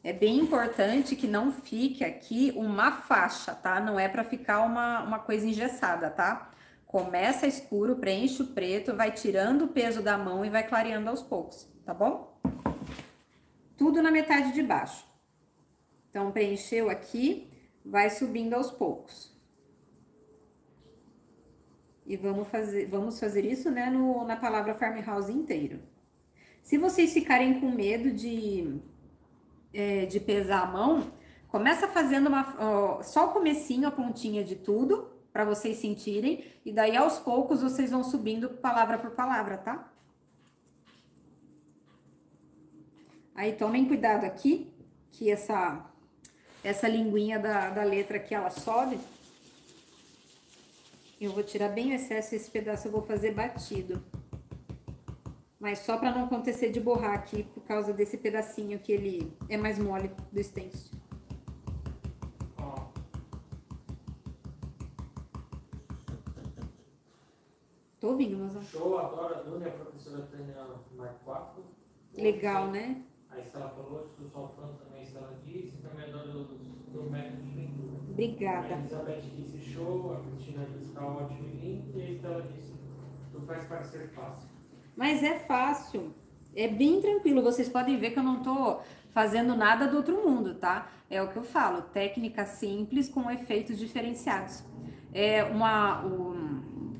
É bem importante que não fique aqui uma faixa, tá? Não é para ficar uma, uma coisa engessada, tá? Começa escuro, preenche o preto, vai tirando o peso da mão e vai clareando aos poucos, tá bom? Tudo na metade de baixo. Então, preencheu aqui, vai subindo aos poucos. E vamos fazer, vamos fazer isso, né, no, na palavra farmhouse inteiro. Se vocês ficarem com medo de, é, de pesar a mão, começa fazendo uma, ó, só o comecinho, a pontinha de tudo, para vocês sentirem, e daí aos poucos vocês vão subindo palavra por palavra, tá? Aí tomem cuidado aqui, que essa, essa linguinha da, da letra aqui, ela sobe. Eu vou tirar bem o excesso, esse pedaço eu vou fazer batido. Mas só para não acontecer de borrar aqui por causa desse pedacinho que ele é mais mole do extenso. Tô ouvindo, mas... Show, adoro a Dunia, a professora Tânia Marco 4. Legal, né? A Estela falou, estou fã também, a Estela disse, também adoro do, do método de leitura. Obrigada. A Elizabeth disse show, a Cristina disse tá ótimo e lindo, e a Estela disse, tu faz parecer fácil. Mas é fácil, é bem tranquilo. Vocês podem ver que eu não tô fazendo nada do outro mundo, tá? É o que eu falo, técnica simples com efeitos diferenciados. É uma, um,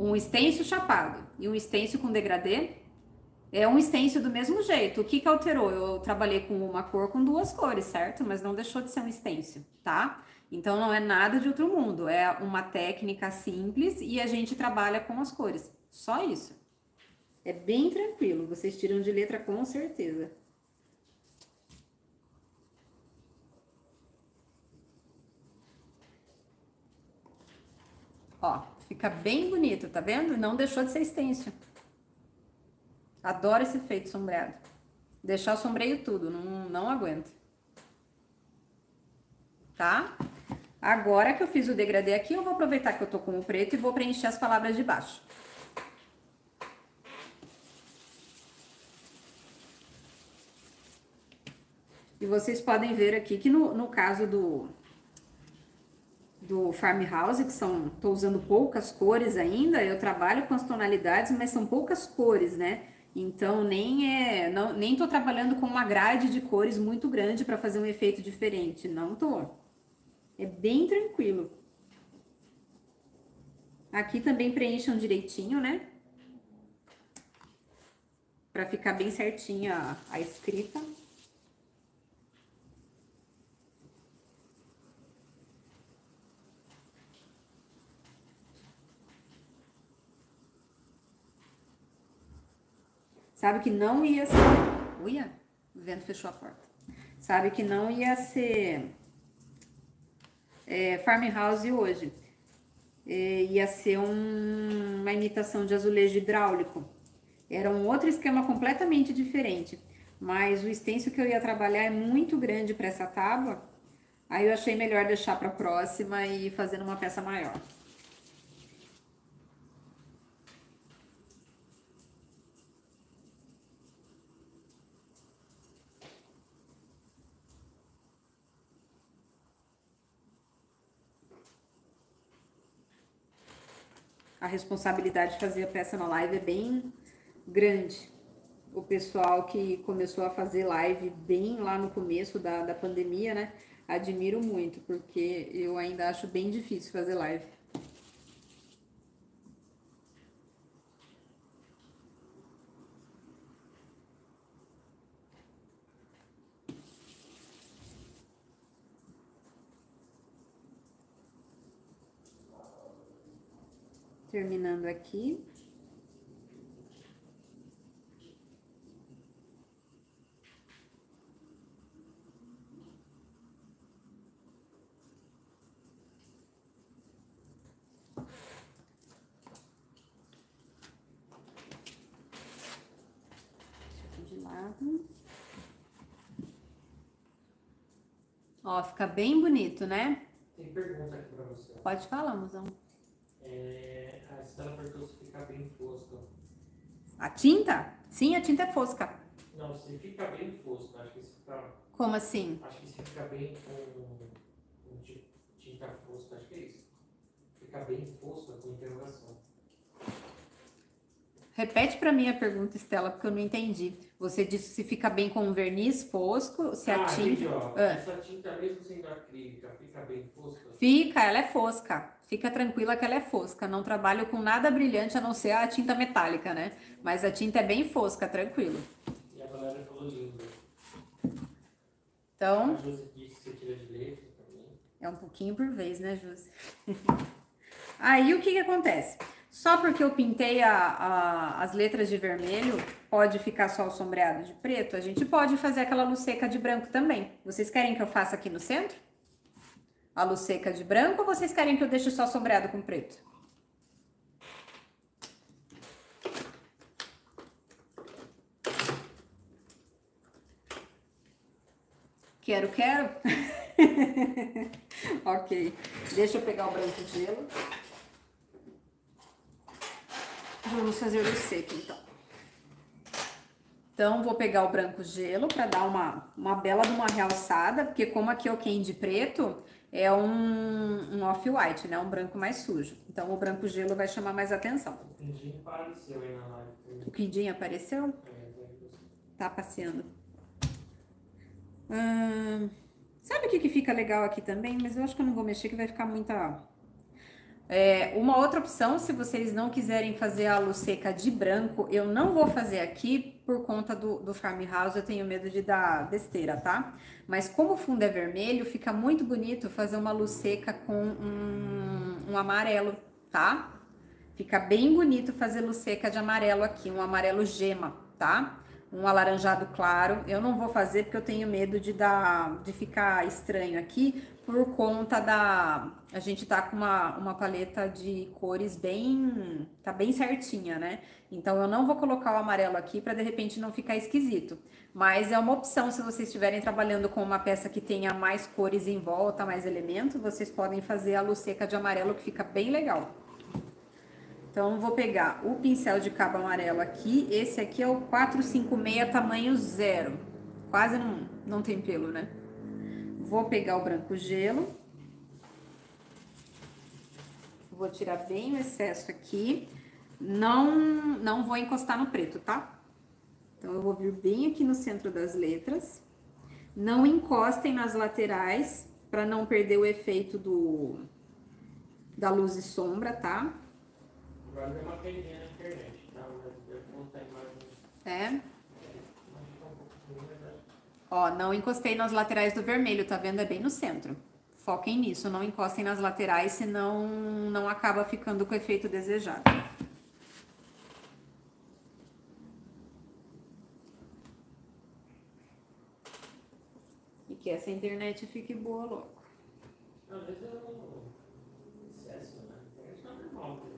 um estêncil chapado e um estêncil com degradê é um estêncil do mesmo jeito. O que que alterou? Eu trabalhei com uma cor com duas cores, certo? Mas não deixou de ser um estêncil, tá? Então não é nada de outro mundo, é uma técnica simples e a gente trabalha com as cores. Só isso. É bem tranquilo, vocês tiram de letra com certeza. Ó, fica bem bonito, tá vendo? Não deixou de ser extenso. Adoro esse efeito sombreado. Deixar o sombreio tudo, não, não aguento. Tá? Agora que eu fiz o degradê aqui, eu vou aproveitar que eu tô com o preto e vou preencher as palavras de baixo. E vocês podem ver aqui que no, no caso do, do Farmhouse, que são, tô usando poucas cores ainda, eu trabalho com as tonalidades, mas são poucas cores, né? Então nem é, não, nem tô trabalhando com uma grade de cores muito grande para fazer um efeito diferente, não tô. É bem tranquilo. Aqui também preencham direitinho, né? Para ficar bem certinha a, a escrita. Sabe que não ia ser. Uia, o vento fechou a porta. Sabe que não ia ser é, farmhouse hoje. É, ia ser um, uma imitação de azulejo hidráulico. Era um outro esquema completamente diferente. Mas o extenso que eu ia trabalhar é muito grande para essa tábua. Aí eu achei melhor deixar para a próxima e fazer uma peça maior. A responsabilidade de fazer a peça na live é bem grande. O pessoal que começou a fazer live bem lá no começo da, da pandemia, né? Admiro muito, porque eu ainda acho bem difícil fazer live. Terminando aqui. de lado. Ó, fica bem bonito, né? Tem pergunta aqui pra você. Pode falar, mozão. Se bem fosca. A tinta? Sim, a tinta é fosca. Não, se fica bem fosco, acho que se fica. Como assim? Acho que se fica bem com, com ti- tinta fosca, acho que é isso. Fica bem fosca com interrogação. Repete para mim a pergunta, Estela, porque eu não entendi. Você disse se fica bem com verniz fosco, se a ah, tinta. entendi, ó. Ah. Essa tinta, mesmo sendo acrílica, fica bem fosca. Fica, ela é fosca. Fica tranquila que ela é fosca. Não trabalho com nada brilhante a não ser a tinta metálica, né? Mas a tinta é bem fosca, tranquilo. E a galera falou lindo. Então, A Josi disse que você tira de leite também. é um pouquinho por vez, né, Jússia? Aí o que que acontece? Só porque eu pintei a- a- as letras de vermelho, pode ficar só o sombreado de preto? A gente pode fazer aquela luz seca de branco também. Vocês querem que eu faça aqui no centro? A luz seca de branco ou vocês querem que eu deixe só sombreado com preto? Quero, quero. ok. Deixa eu pegar o branco gelo. Vamos fazer luz seca, então. Então, vou pegar o branco gelo para dar uma, uma bela de uma realçada, porque como aqui é o candy preto, é um, um off-white, né? Um branco mais sujo. Então, o branco gelo vai chamar mais atenção. O Quindim apareceu aí na live. O quindim apareceu? É, é, Tá passeando. Hum, sabe o que, que fica legal aqui também? Mas eu acho que eu não vou mexer, que vai ficar muita. É, uma outra opção, se vocês não quiserem fazer a luz seca de branco, eu não vou fazer aqui por conta do, do farmhouse, eu tenho medo de dar besteira, tá? Mas como o fundo é vermelho, fica muito bonito fazer uma luz seca com um, um amarelo, tá? Fica bem bonito fazer luz seca de amarelo aqui, um amarelo gema, tá? Um alaranjado claro. Eu não vou fazer porque eu tenho medo de dar, de ficar estranho aqui por conta da, a gente tá com uma, uma paleta de cores bem, tá bem certinha, né? Então eu não vou colocar o amarelo aqui para de repente não ficar esquisito. Mas é uma opção se vocês estiverem trabalhando com uma peça que tenha mais cores em volta, mais elementos, vocês podem fazer a luz seca de amarelo que fica bem legal. Então, vou pegar o pincel de cabo amarelo aqui. Esse aqui é o 456 tamanho zero. Quase não, não tem pelo, né? Vou pegar o branco gelo. Vou tirar bem o excesso aqui. Não, não vou encostar no preto, tá? Então, eu vou vir bem aqui no centro das letras. Não encostem nas laterais, para não perder o efeito do, da luz e sombra, tá? Agora deu uma caidinha na internet, tá? Mas deve voltar a imagem. É. Mas tá um pouco ruim, mas acho Ó, não encostei nas laterais do vermelho, tá vendo? É bem no centro. Foquem nisso, não encostem nas laterais, senão não acaba ficando com o efeito desejado. E que essa internet fique boa logo. Às um excesso, né? Isso não é normal. né?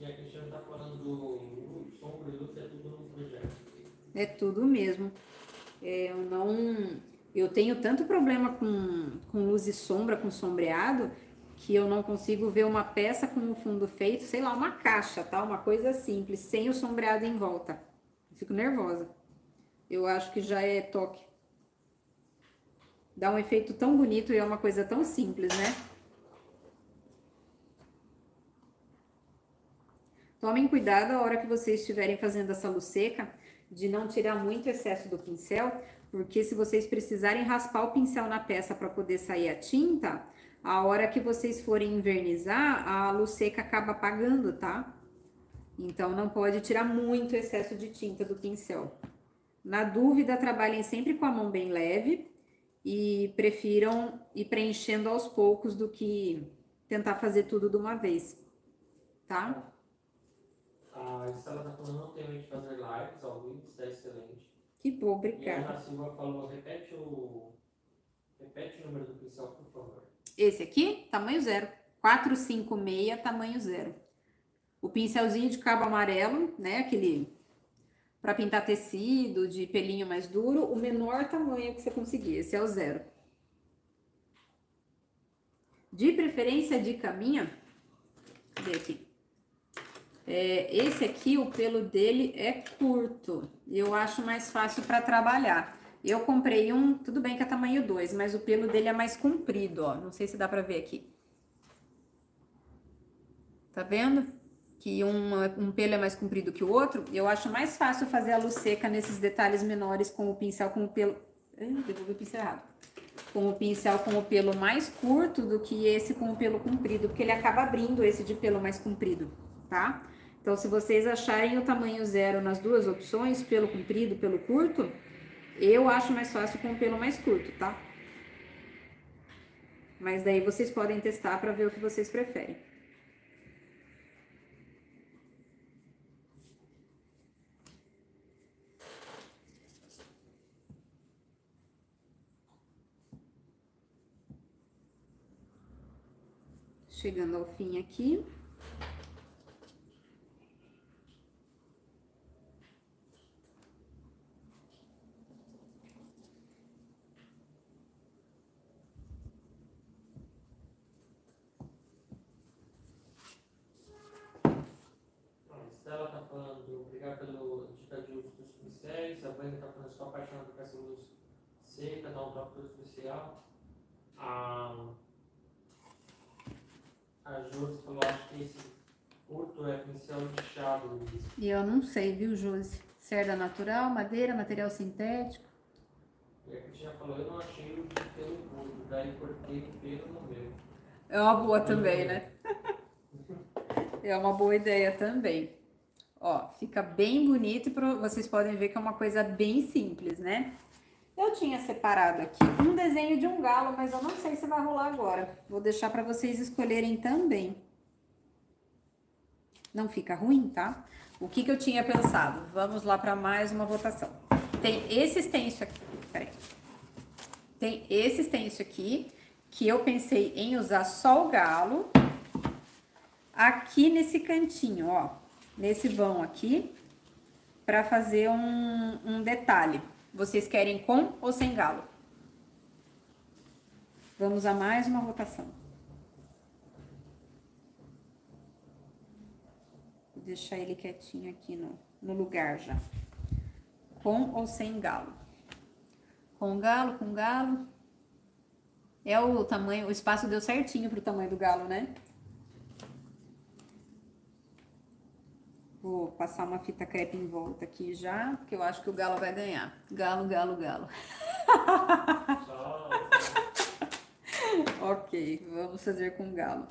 E a Cristiane falando do sombra luz, é tudo no projeto. É tudo mesmo. É, eu não. Eu tenho tanto problema com, com luz e sombra, com sombreado, que eu não consigo ver uma peça com o fundo feito, sei lá, uma caixa, tá? Uma coisa simples, sem o sombreado em volta. Eu fico nervosa. Eu acho que já é toque. Dá um efeito tão bonito e é uma coisa tão simples, né? Tomem cuidado a hora que vocês estiverem fazendo essa luz seca, de não tirar muito excesso do pincel, porque se vocês precisarem raspar o pincel na peça para poder sair a tinta, a hora que vocês forem invernizar, a luz seca acaba apagando, tá? Então não pode tirar muito excesso de tinta do pincel. Na dúvida, trabalhem sempre com a mão bem leve e prefiram ir preenchendo aos poucos do que tentar fazer tudo de uma vez, tá? A Estela tá falando, não tenho medo de fazer lives ao vivo, está excelente. Que bom, E a obrigada. Ana Silva falou, repete o. Repete o número do pincel, por favor. Esse aqui, tamanho zero. 456, tamanho zero. O pincelzinho de cabo amarelo, né? Aquele para pintar tecido, de pelinho mais duro, o menor tamanho que você conseguir. Esse é o zero. De preferência, dica minha, cadê aqui? É, esse aqui, o pelo dele é curto. Eu acho mais fácil para trabalhar. Eu comprei um, tudo bem que é tamanho 2, mas o pelo dele é mais comprido, ó. Não sei se dá pra ver aqui. Tá vendo? Que um, um pelo é mais comprido que o outro. Eu acho mais fácil fazer a luz seca nesses detalhes menores com o pincel com o pelo... Devolvi o pincel errado. Com o pincel com o pelo mais curto do que esse com o pelo comprido, porque ele acaba abrindo esse de pelo mais comprido, tá? Então, se vocês acharem o tamanho zero nas duas opções, pelo comprido, pelo curto, eu acho mais fácil com o pelo mais curto, tá? Mas daí vocês podem testar para ver o que vocês preferem. Chegando ao fim aqui. Especial. A, a Josi falou, acho que esse curto é pincel lixado. E eu não sei, viu, Josi? Cerda natural, madeira, material sintético. E a Cristina falou, eu não achei o pelo curto, daí cortei o pelo no meu. É uma boa também, né? é uma boa ideia também. Ó, fica bem bonito e vocês podem ver que é uma coisa bem simples, né? Eu tinha separado aqui um desenho de um galo, mas eu não sei se vai rolar agora. Vou deixar para vocês escolherem também. Não fica ruim, tá? O que, que eu tinha pensado? Vamos lá para mais uma votação. Tem esse extenso aqui, peraí. Tem esse extenso aqui, que eu pensei em usar só o galo. Aqui nesse cantinho, ó, nesse vão aqui, para fazer um, um detalhe. Vocês querem com ou sem galo? Vamos a mais uma votação. Vou deixar ele quietinho aqui no, no lugar já. Com ou sem galo? Com galo, com galo. É o tamanho, o espaço deu certinho pro tamanho do galo, né? Vou passar uma fita crepe em volta aqui já, porque eu acho que o galo vai ganhar. Galo, galo, galo. ok, vamos fazer com galo.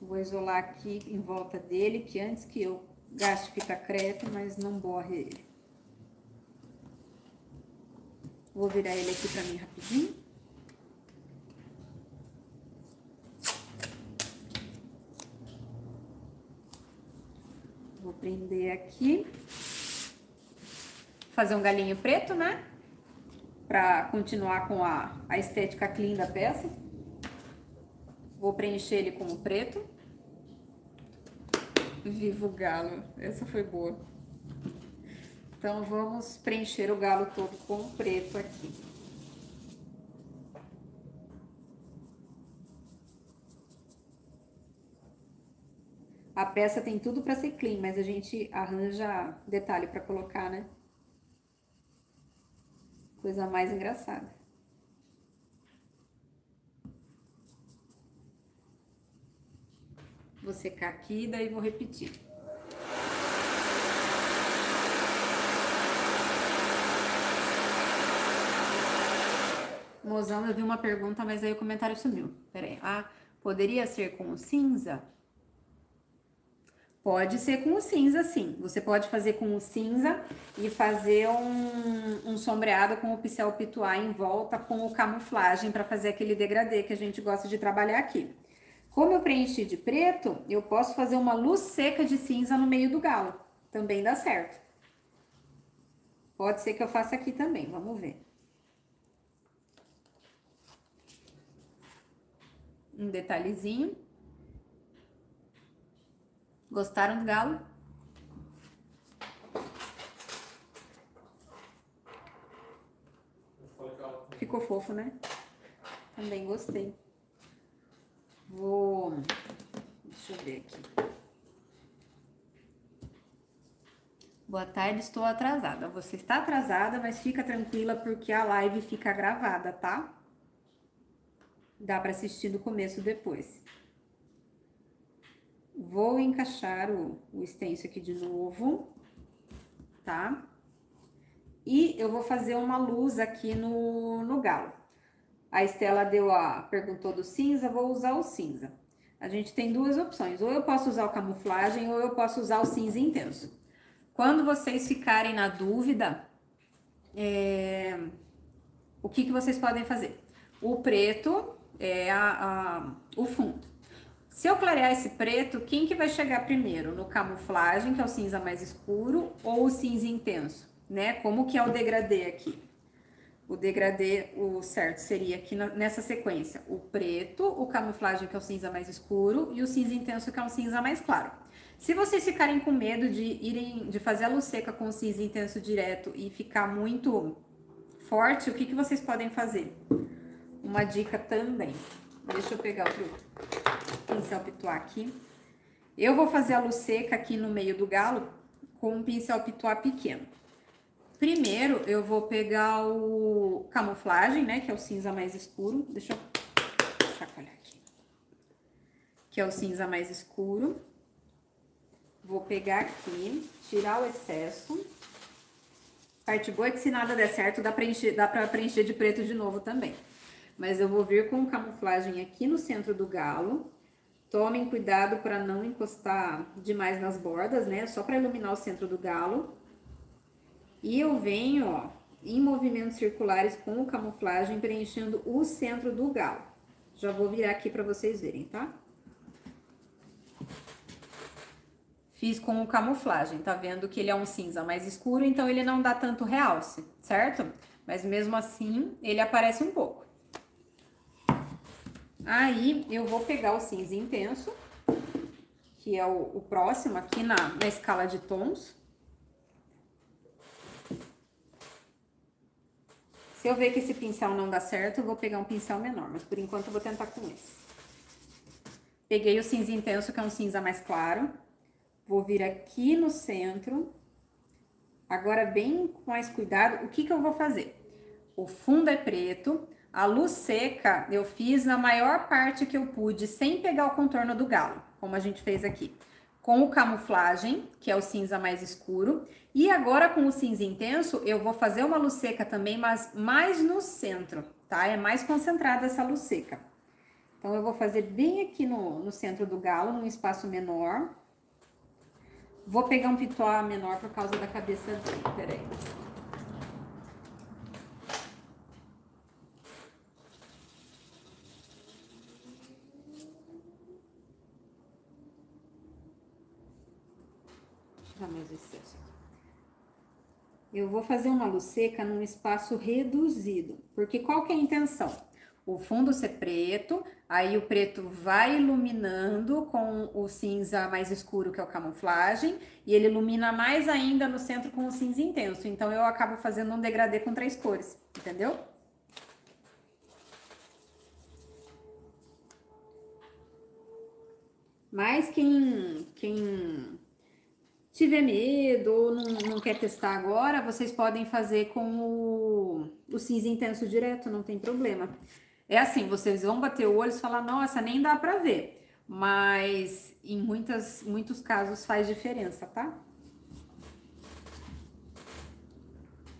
Vou isolar aqui em volta dele, que antes que eu gaste fita crepe, mas não borre ele. Vou virar ele aqui pra mim rapidinho. Vou prender aqui. Fazer um galinho preto, né? Pra continuar com a, a estética clean da peça. Vou preencher ele com o preto. Vivo galo. Essa foi boa. Então, vamos preencher o galo todo com preto aqui. A peça tem tudo para ser clean, mas a gente arranja detalhe para colocar, né? Coisa mais engraçada. Vou secar aqui, daí vou repetir. Mozão, eu vi uma pergunta, mas aí o comentário sumiu. Pera aí. Ah, poderia ser com o cinza? Pode ser com o cinza, sim. Você pode fazer com o cinza e fazer um, um sombreado com o pincel pituar em volta com o camuflagem para fazer aquele degradê que a gente gosta de trabalhar aqui. Como eu preenchi de preto, eu posso fazer uma luz seca de cinza no meio do galo. Também dá certo. Pode ser que eu faça aqui também, vamos ver. Um detalhezinho. Gostaram do galo? Ficou fofo, né? Também gostei. Vou... Deixa eu ver aqui. Boa tarde, estou atrasada. Você está atrasada, mas fica tranquila porque a live fica gravada, tá? Dá para assistir do começo depois. Vou encaixar o, o extenso aqui de novo, tá? E eu vou fazer uma luz aqui no, no galo. A Estela deu a, perguntou do cinza, vou usar o cinza. A gente tem duas opções, ou eu posso usar o camuflagem ou eu posso usar o cinza intenso. Quando vocês ficarem na dúvida, é, o que, que vocês podem fazer? O preto é a, a, o fundo. Se eu clarear esse preto, quem que vai chegar primeiro? No camuflagem, que é o cinza mais escuro, ou o cinza intenso? né? Como que é o degradê aqui? O degradê, o certo seria aqui nessa sequência, o preto, o camuflagem que é o cinza mais escuro e o cinza intenso que é um cinza mais claro. Se vocês ficarem com medo de irem, de fazer a luz seca com o cinza intenso direto e ficar muito forte, o que, que vocês podem fazer? Uma dica também. Deixa eu pegar o pincel pituá aqui. Eu vou fazer a luz seca aqui no meio do galo com um pincel pituá pequeno. Primeiro, eu vou pegar o camuflagem, né? Que é o cinza mais escuro. Deixa eu chacoalhar aqui. Que é o cinza mais escuro. Vou pegar aqui, tirar o excesso. Parte boa é que se nada der certo, dá pra, dá pra preencher de preto de novo também. Mas eu vou vir com camuflagem aqui no centro do galo. Tomem cuidado para não encostar demais nas bordas, né? Só para iluminar o centro do galo. E eu venho, ó, em movimentos circulares com camuflagem, preenchendo o centro do galo. Já vou virar aqui para vocês verem, tá? Fiz com o camuflagem, tá vendo que ele é um cinza mais escuro, então ele não dá tanto realce, certo? Mas mesmo assim, ele aparece um pouco. Aí, eu vou pegar o cinza intenso, que é o, o próximo aqui na, na escala de tons. Se eu ver que esse pincel não dá certo, eu vou pegar um pincel menor, mas por enquanto eu vou tentar com esse. Peguei o cinza intenso, que é um cinza mais claro. Vou vir aqui no centro. Agora, bem com mais cuidado, o que que eu vou fazer? O fundo é preto, a luz seca eu fiz na maior parte que eu pude, sem pegar o contorno do galo, como a gente fez aqui com o camuflagem, que é o cinza mais escuro. E agora com o cinza intenso, eu vou fazer uma luz seca também, mas mais no centro, tá? É mais concentrada essa luz seca. Então, eu vou fazer bem aqui no, no centro do galo, num espaço menor. Vou pegar um pituá menor por causa da cabeça dele, peraí. tirar mais excesso aqui. Eu vou fazer uma luz seca num espaço reduzido, porque qual que é a intenção? O fundo ser preto, aí o preto vai iluminando com o cinza mais escuro, que é o camuflagem, e ele ilumina mais ainda no centro com o cinza intenso. Então, eu acabo fazendo um degradê com três cores, entendeu? Mas quem, quem tiver medo ou não, não quer testar agora, vocês podem fazer com o, o cinza intenso direto, não tem problema. É assim, vocês vão bater o olho e falar, nossa, nem dá pra ver. Mas em muitas, muitos casos faz diferença, tá?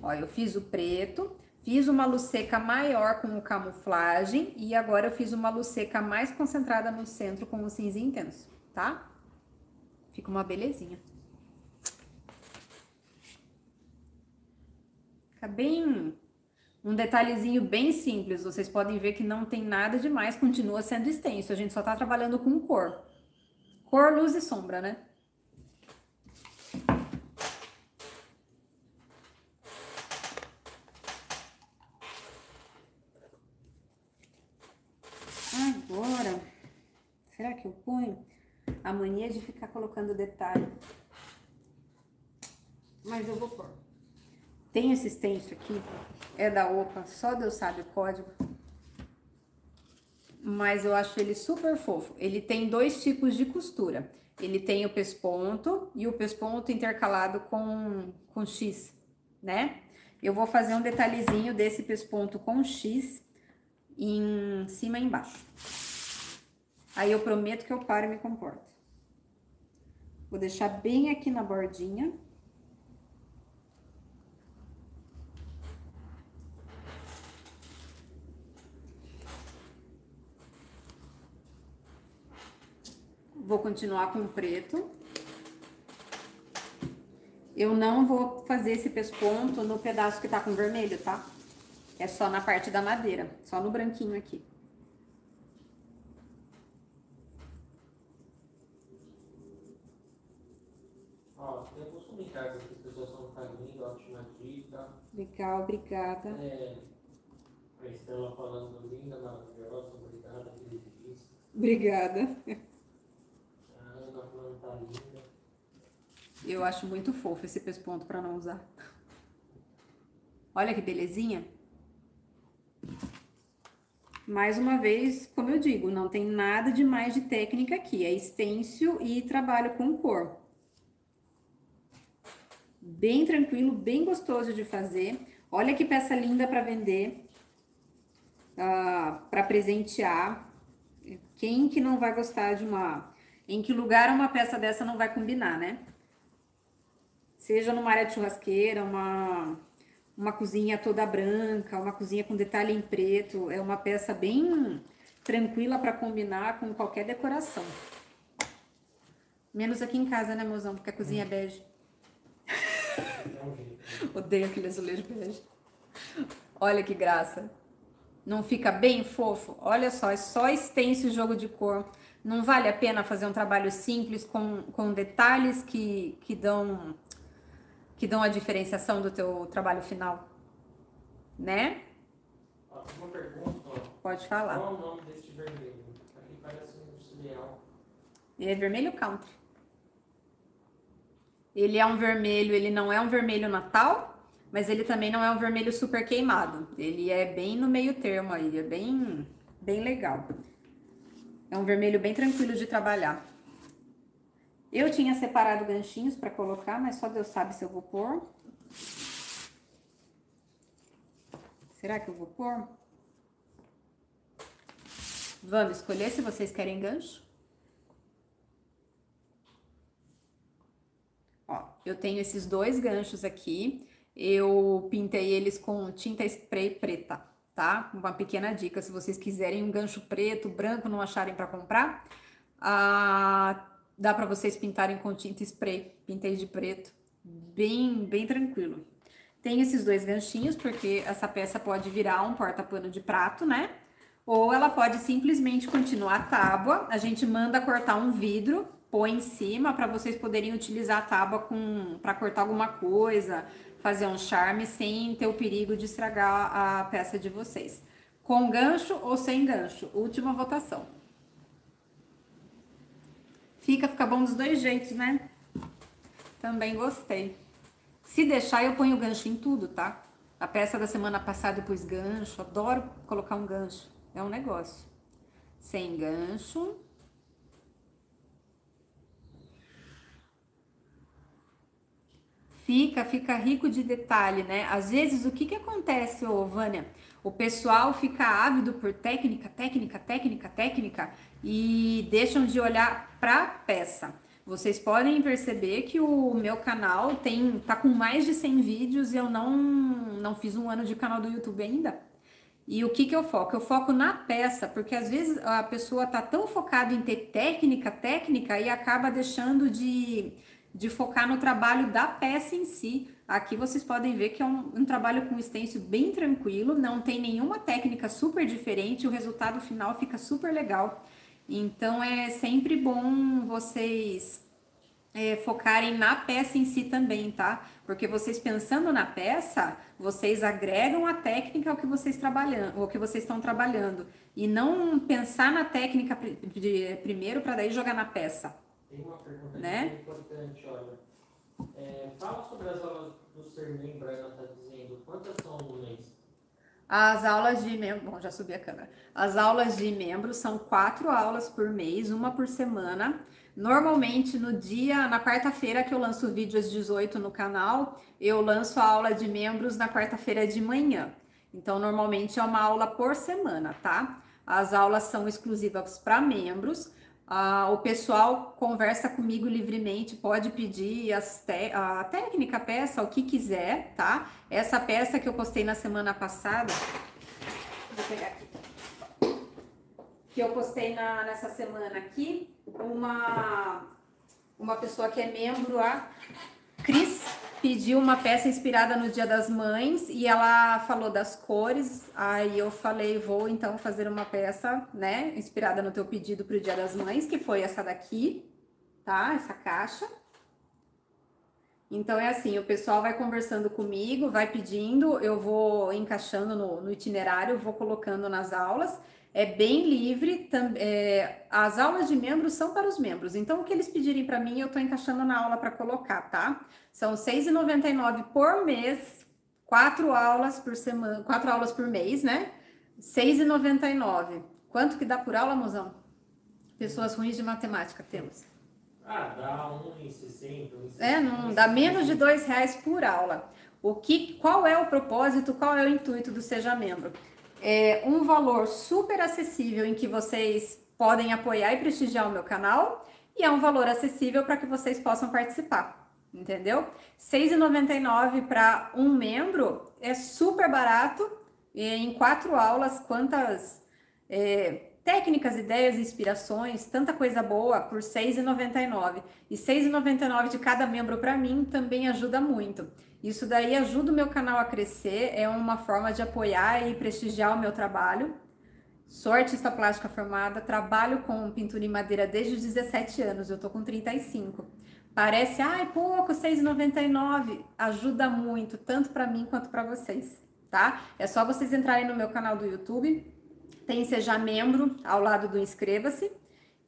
Ó, eu fiz o preto, fiz uma luz seca maior com o camuflagem e agora eu fiz uma luz seca mais concentrada no centro com o cinza intenso, tá? Fica uma belezinha. Fica bem... Um detalhezinho bem simples, vocês podem ver que não tem nada demais, continua sendo extenso, a gente só tá trabalhando com cor. Cor, luz e sombra, né? Agora, será que eu ponho? A mania de ficar colocando detalhe. Mas eu vou pôr. Tem esse stencil aqui, é da OPA, só Deus sabe o código. Mas eu acho ele super fofo. Ele tem dois tipos de costura. Ele tem o pesponto e o pesponto intercalado com, com X, né? Eu vou fazer um detalhezinho desse pesponto com X em cima e embaixo. Aí eu prometo que eu paro e me comporto. Vou deixar bem aqui na bordinha. Vou continuar com o preto. Eu não vou fazer esse pesponto no pedaço que tá com vermelho, tá? É só na parte da madeira, só no branquinho aqui. Ó, tem alguns comentários aqui, as pessoas estão fazendo, ótima dica. Legal, obrigada. É, a Estela falando linda, maravilhosa, obrigada, querida. Obrigada. Tá Eu acho muito fofo esse pesponto para não usar. Olha que belezinha. Mais uma vez, como eu digo, não tem nada de mais de técnica aqui. É estêncil e trabalho com cor. Bem tranquilo, bem gostoso de fazer. Olha que peça linda para vender, uh, ah, para presentear. Quem que não vai gostar de uma em que lugar uma peça dessa não vai combinar, né? Seja numa área de churrasqueira, uma, uma cozinha toda branca, uma cozinha com detalhe em preto, é uma peça bem tranquila para combinar com qualquer decoração. Menos aqui em casa, né, mozão? Porque a cozinha é bege. Odeio aquele azulejo bege. Olha que graça. Não fica bem fofo? Olha só, é só extenso o jogo de cor. Não vale a pena fazer um trabalho simples com, com detalhes que, que dão que dão a diferenciação do teu trabalho final, né? Uma pergunta. Pode falar. Qual é o nome desse vermelho? Aqui parece um cereal. Ele é vermelho country. Ele é um vermelho, ele não é um vermelho natal, mas ele também não é um vermelho super queimado. Ele é bem no meio termo aí, é bem, bem legal. É um vermelho bem tranquilo de trabalhar. Eu tinha separado ganchinhos para colocar, mas só Deus sabe se eu vou pôr. Será que eu vou pôr? Vamos escolher se vocês querem gancho. Ó, eu tenho esses dois ganchos aqui. Eu pintei eles com tinta spray preta tá? Uma pequena dica, se vocês quiserem um gancho preto, branco, não acharem para comprar, ah, dá para vocês pintarem com tinta spray, pintei de preto, bem, bem tranquilo. Tem esses dois ganchinhos, porque essa peça pode virar um porta-pano de prato, né? Ou ela pode simplesmente continuar a tábua, a gente manda cortar um vidro, põe em cima para vocês poderem utilizar a tábua para cortar alguma coisa, fazer um charme sem ter o perigo de estragar a peça de vocês. Com gancho ou sem gancho? Última votação. Fica, fica bom dos dois jeitos, né? Também gostei. Se deixar, eu ponho gancho em tudo, tá? A peça da semana passada eu pus gancho. Adoro colocar um gancho. É um negócio. Sem gancho. Fica, fica rico de detalhe, né? Às vezes, o que que acontece, ô Vânia? O pessoal fica ávido por técnica, técnica, técnica, técnica e deixam de olhar para a peça. Vocês podem perceber que o meu canal tem tá com mais de 100 vídeos e eu não não fiz um ano de canal do YouTube ainda. E o que que eu foco? Eu foco na peça, porque às vezes a pessoa tá tão focada em ter técnica, técnica e acaba deixando de de focar no trabalho da peça em si. Aqui vocês podem ver que é um, um trabalho com stencil bem tranquilo, não tem nenhuma técnica super diferente, o resultado final fica super legal. Então é sempre bom vocês é, focarem na peça em si também, tá? Porque vocês pensando na peça, vocês agregam a técnica ao que vocês trabalhando, ao que vocês estão trabalhando e não pensar na técnica primeiro para daí jogar na peça Tem uma pergunta Né? importante, olha. É, fala sobre as aulas do Ser Membro, ela está dizendo. Quantas são no mês? As aulas de membro, bom, já subi a câmera. As aulas de membro são quatro aulas por mês, uma por semana. Normalmente no dia, na quarta-feira que eu lanço o vídeo às 18 no canal, eu lanço a aula de membros na quarta-feira de manhã. Então, normalmente é uma aula por semana, tá? As aulas são exclusivas para membros. Ah, o pessoal conversa comigo livremente, pode pedir a técnica, a peça, o que quiser, tá? Essa peça que eu postei na semana passada, vou pegar aqui, que eu postei na, nessa semana aqui, uma, uma pessoa que é membro, a Cris, pediu uma peça inspirada no Dia das Mães e ela falou das cores. Aí eu falei, vou então fazer uma peça, né, inspirada no teu pedido para o Dia das Mães, que foi essa daqui, tá? Essa caixa. Então é assim, o pessoal vai conversando comigo, vai pedindo, eu vou encaixando no, no itinerário, vou colocando nas aulas. É bem livre, é, as aulas de membros são para os membros. Então, o que eles pedirem para mim, eu tô encaixando na aula para colocar, tá? São R$ 6,99 por mês, quatro aulas por semana, quatro aulas por mês, né? R$ 6,99. Quanto que dá por aula, mozão? Pessoas ruins de matemática temos. Ah, dá 1,60, 1,60. É, não dá menos de dois reais por aula. O que, qual é o propósito, qual é o intuito do Seja Membro? É um valor super acessível em que vocês podem apoiar e prestigiar o meu canal e é um valor acessível para que vocês possam participar, entendeu? R$ 6,99 para um membro é super barato e em quatro aulas, quantas é, técnicas, ideias, inspirações, tanta coisa boa por R$ 6,99. E R$ 6,99 de cada membro para mim também ajuda muito. Isso daí ajuda o meu canal a crescer, é uma forma de apoiar e prestigiar o meu trabalho. Sou artista plástica formada, trabalho com pintura em madeira desde os 17 anos, eu tô com 35. Parece, ai, pouco, 6,99. Ajuda muito, tanto para mim quanto para vocês, tá? É só vocês entrarem no meu canal do YouTube, tem Seja Membro ao lado do Inscreva-se.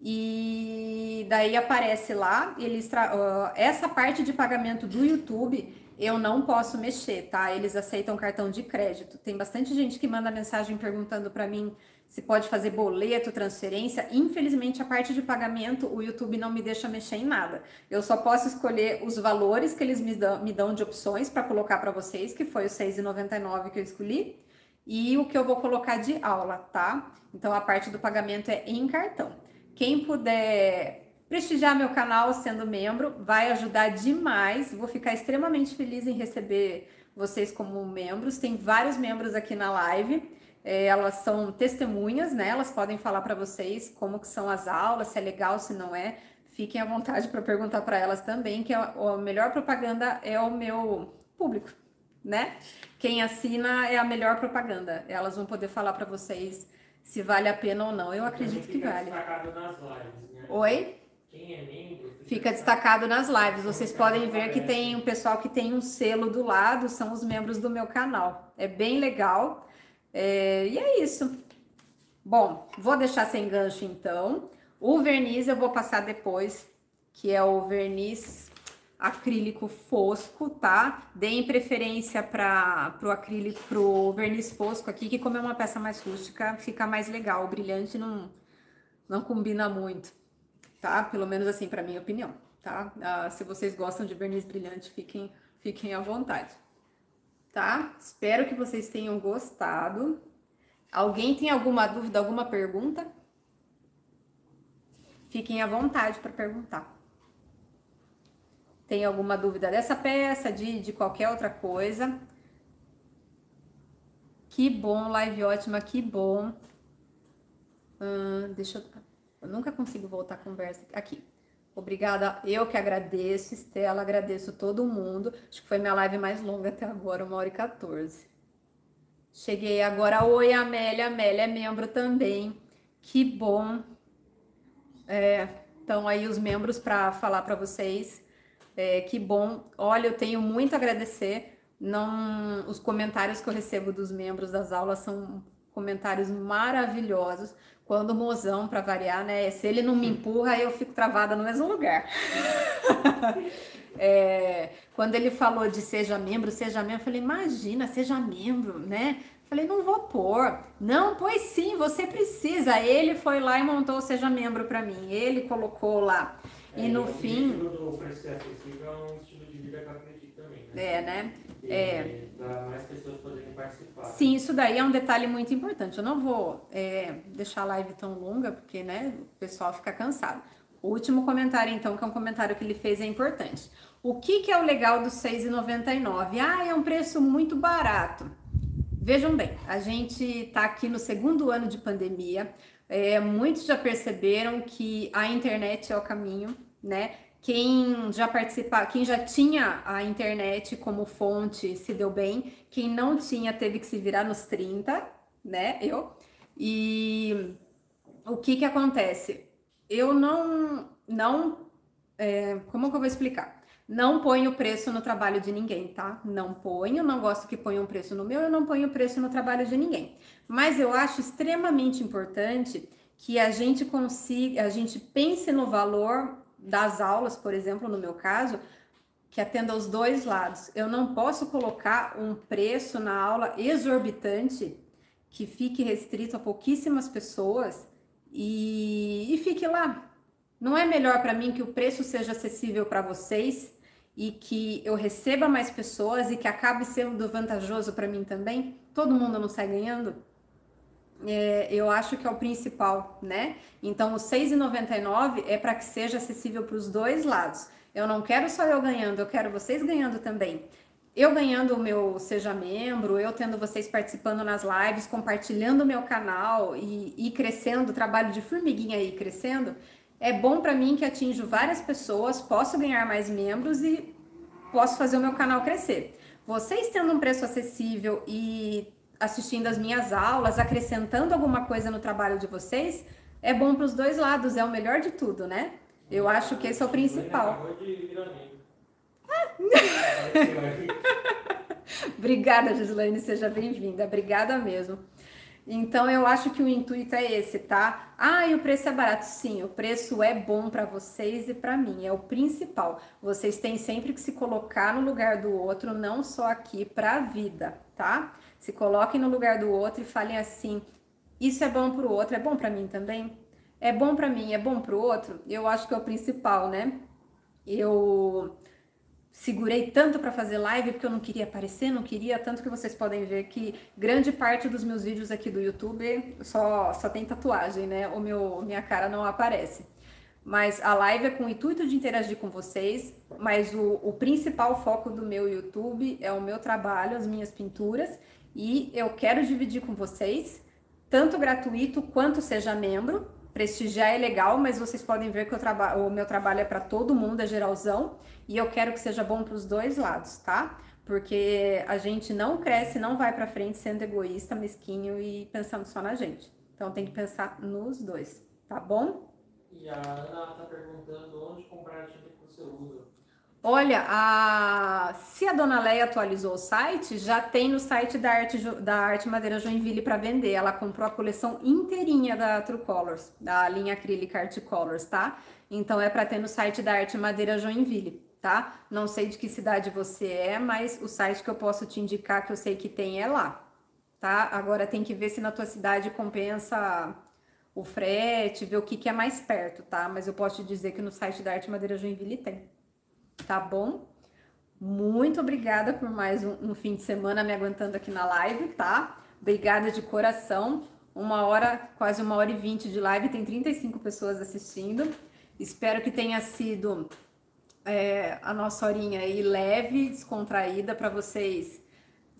E daí aparece lá, eles tra- essa parte de pagamento do YouTube eu não posso mexer, tá? Eles aceitam cartão de crédito. Tem bastante gente que manda mensagem perguntando para mim se pode fazer boleto, transferência. Infelizmente, a parte de pagamento, o YouTube não me deixa mexer em nada. Eu só posso escolher os valores que eles me dão, me dão de opções para colocar para vocês, que foi o R$ 6,99 que eu escolhi, e o que eu vou colocar de aula, tá? Então, a parte do pagamento é em cartão. Quem puder prestigiar meu canal sendo membro, vai ajudar demais. Vou ficar extremamente feliz em receber vocês como membros. Tem vários membros aqui na live. É, elas são testemunhas, né? Elas podem falar para vocês como que são as aulas, se é legal, se não é. Fiquem à vontade para perguntar para elas também, que a, a melhor propaganda é o meu público, né? Quem assina é a melhor propaganda. Elas vão poder falar para vocês se vale a pena ou não. Eu acredito que vale. lives, né? Oi? É Fica destacado nas lives. Vocês podem ver que tem um pessoal que tem um selo do lado, são os membros do meu canal. É bem legal. É, e é isso. Bom, vou deixar sem gancho então. O verniz eu vou passar depois, que é o verniz acrílico fosco, tá? Deem preferência para o acrílico, pro verniz fosco aqui, que como é uma peça mais rústica, fica mais legal. O brilhante não, não combina muito tá? Pelo menos assim, para minha opinião, tá? Ah, se vocês gostam de verniz brilhante, fiquem, fiquem à vontade, tá? Espero que vocês tenham gostado. Alguém tem alguma dúvida, alguma pergunta? Fiquem à vontade para perguntar. Tem alguma dúvida dessa peça, de, de qualquer outra coisa? Que bom, live ótima, que bom. Hum, deixa eu. Eu nunca consigo voltar a conversa. Aqui. Obrigada, eu que agradeço, Estela, agradeço todo mundo. Acho que foi minha live mais longa até agora, uma hora e 14. Cheguei agora. Oi, Amélia. Amélia é membro também. Que bom. É, então, aí os membros para falar para vocês. É, que bom. Olha, eu tenho muito a agradecer. Não, os comentários que eu recebo dos membros das aulas são comentários maravilhosos. Quando o mozão, para variar, né? Se ele não me empurra, eu fico travada no mesmo lugar. é, quando ele falou de seja membro, seja membro, eu falei, imagina, seja membro, né? Falei, não vou pôr. Não, pois sim, você precisa. Ele foi lá e montou o Seja Membro para mim. Ele colocou lá. É, e no fim. É um estilo de vida que eu acredito também. Né? É, né? É. Para mais pessoas poderem participar. Sim, isso daí é um detalhe muito importante. Eu não vou é, deixar a live tão longa, porque né, o pessoal fica cansado. O último comentário, então, que é um comentário que ele fez, é importante. O que, que é o legal do R$ 6,99? Ah, é um preço muito barato. Vejam bem, a gente está aqui no segundo ano de pandemia. É, muitos já perceberam que a internet é o caminho, né? Quem já participa, quem já tinha a internet como fonte se deu bem, quem não tinha teve que se virar nos 30, né? Eu. E o que que acontece? Eu não, não, é, como que eu vou explicar? Não ponho preço no trabalho de ninguém, tá? Não ponho, não gosto que ponham preço no meu, eu não ponho preço no trabalho de ninguém. Mas eu acho extremamente importante que a gente consiga, a gente pense no valor das aulas, por exemplo, no meu caso, que atenda os dois lados. Eu não posso colocar um preço na aula exorbitante que fique restrito a pouquíssimas pessoas e, e fique lá. Não é melhor para mim que o preço seja acessível para vocês e que eu receba mais pessoas e que acabe sendo vantajoso para mim também? Todo mundo não sai ganhando? É, eu acho que é o principal, né? Então, o 6,99 é para que seja acessível para os dois lados. Eu não quero só eu ganhando, eu quero vocês ganhando também. Eu ganhando o meu Seja Membro, eu tendo vocês participando nas lives, compartilhando o meu canal e, e crescendo, trabalho de formiguinha aí crescendo, é bom para mim que atinjo várias pessoas, posso ganhar mais membros e posso fazer o meu canal crescer. Vocês tendo um preço acessível e assistindo as minhas aulas, acrescentando alguma coisa no trabalho de vocês, é bom para os dois lados, é o melhor de tudo, né? Eu acho que esse é o principal. Obrigada, Gislaine, seja bem-vinda. Obrigada mesmo. Então eu acho que o intuito é esse, tá? Ah, e o preço é barato. Sim, o preço é bom para vocês e para mim, é o principal. Vocês têm sempre que se colocar no lugar do outro, não só aqui para a vida, tá? Se coloquem no lugar do outro e falem assim: isso é bom para o outro, é bom para mim também? É bom para mim, é bom para o outro? Eu acho que é o principal, né? Eu segurei tanto para fazer live porque eu não queria aparecer, não queria, tanto que vocês podem ver que grande parte dos meus vídeos aqui do YouTube só, só tem tatuagem, né? O meu, minha cara não aparece. Mas a live é com o intuito de interagir com vocês, mas o, o principal foco do meu YouTube é o meu trabalho, as minhas pinturas e eu quero dividir com vocês, tanto gratuito quanto seja membro. Prestigiar é legal, mas vocês podem ver que o meu trabalho é para todo mundo, é geralzão, e eu quero que seja bom para os dois lados, tá? Porque a gente não cresce, não vai para frente sendo egoísta, mesquinho e pensando só na gente. Então tem que pensar nos dois, tá bom? E a Ana tá perguntando onde comprar a tinta que você usa. Olha, a... se a dona Leia atualizou o site, já tem no site da Arte, da Arte Madeira Joinville para vender. Ela comprou a coleção inteirinha da True Colors, da linha acrílica Art Colors, tá? Então é para ter no site da Arte Madeira Joinville, tá? Não sei de que cidade você é, mas o site que eu posso te indicar que eu sei que tem é lá, tá? Agora tem que ver se na tua cidade compensa o frete, ver o que, que é mais perto, tá? Mas eu posso te dizer que no site da Arte Madeira Joinville tem tá bom? Muito obrigada por mais um, um, fim de semana me aguentando aqui na live, tá? Obrigada de coração. Uma hora, quase uma hora e vinte de live, tem 35 pessoas assistindo. Espero que tenha sido é, a nossa horinha aí leve, descontraída para vocês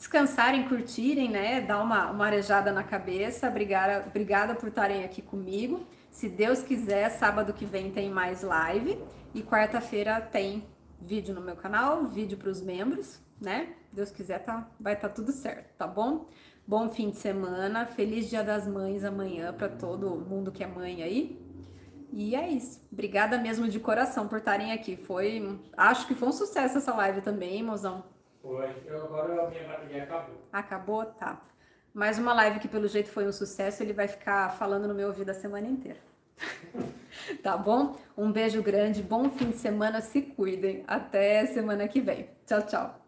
descansarem, curtirem, né? Dar uma, uma arejada na cabeça. Obrigada, obrigada por estarem aqui comigo. Se Deus quiser, sábado que vem tem mais live e quarta-feira tem vídeo no meu canal, vídeo para os membros, né? Deus quiser, tá, vai estar tá tudo certo, tá bom? Bom fim de semana, feliz Dia das Mães amanhã para todo mundo que é mãe aí. E é isso. Obrigada mesmo de coração por estarem aqui. Foi, acho que foi um sucesso essa live também, hein, mozão? Foi. Eu agora a minha bateria acabou. Acabou, tá. Mais uma live que pelo jeito foi um sucesso, ele vai ficar falando no meu ouvido a semana inteira. Tá bom? Um beijo grande, bom fim de semana, se cuidem. Até semana que vem. Tchau, tchau.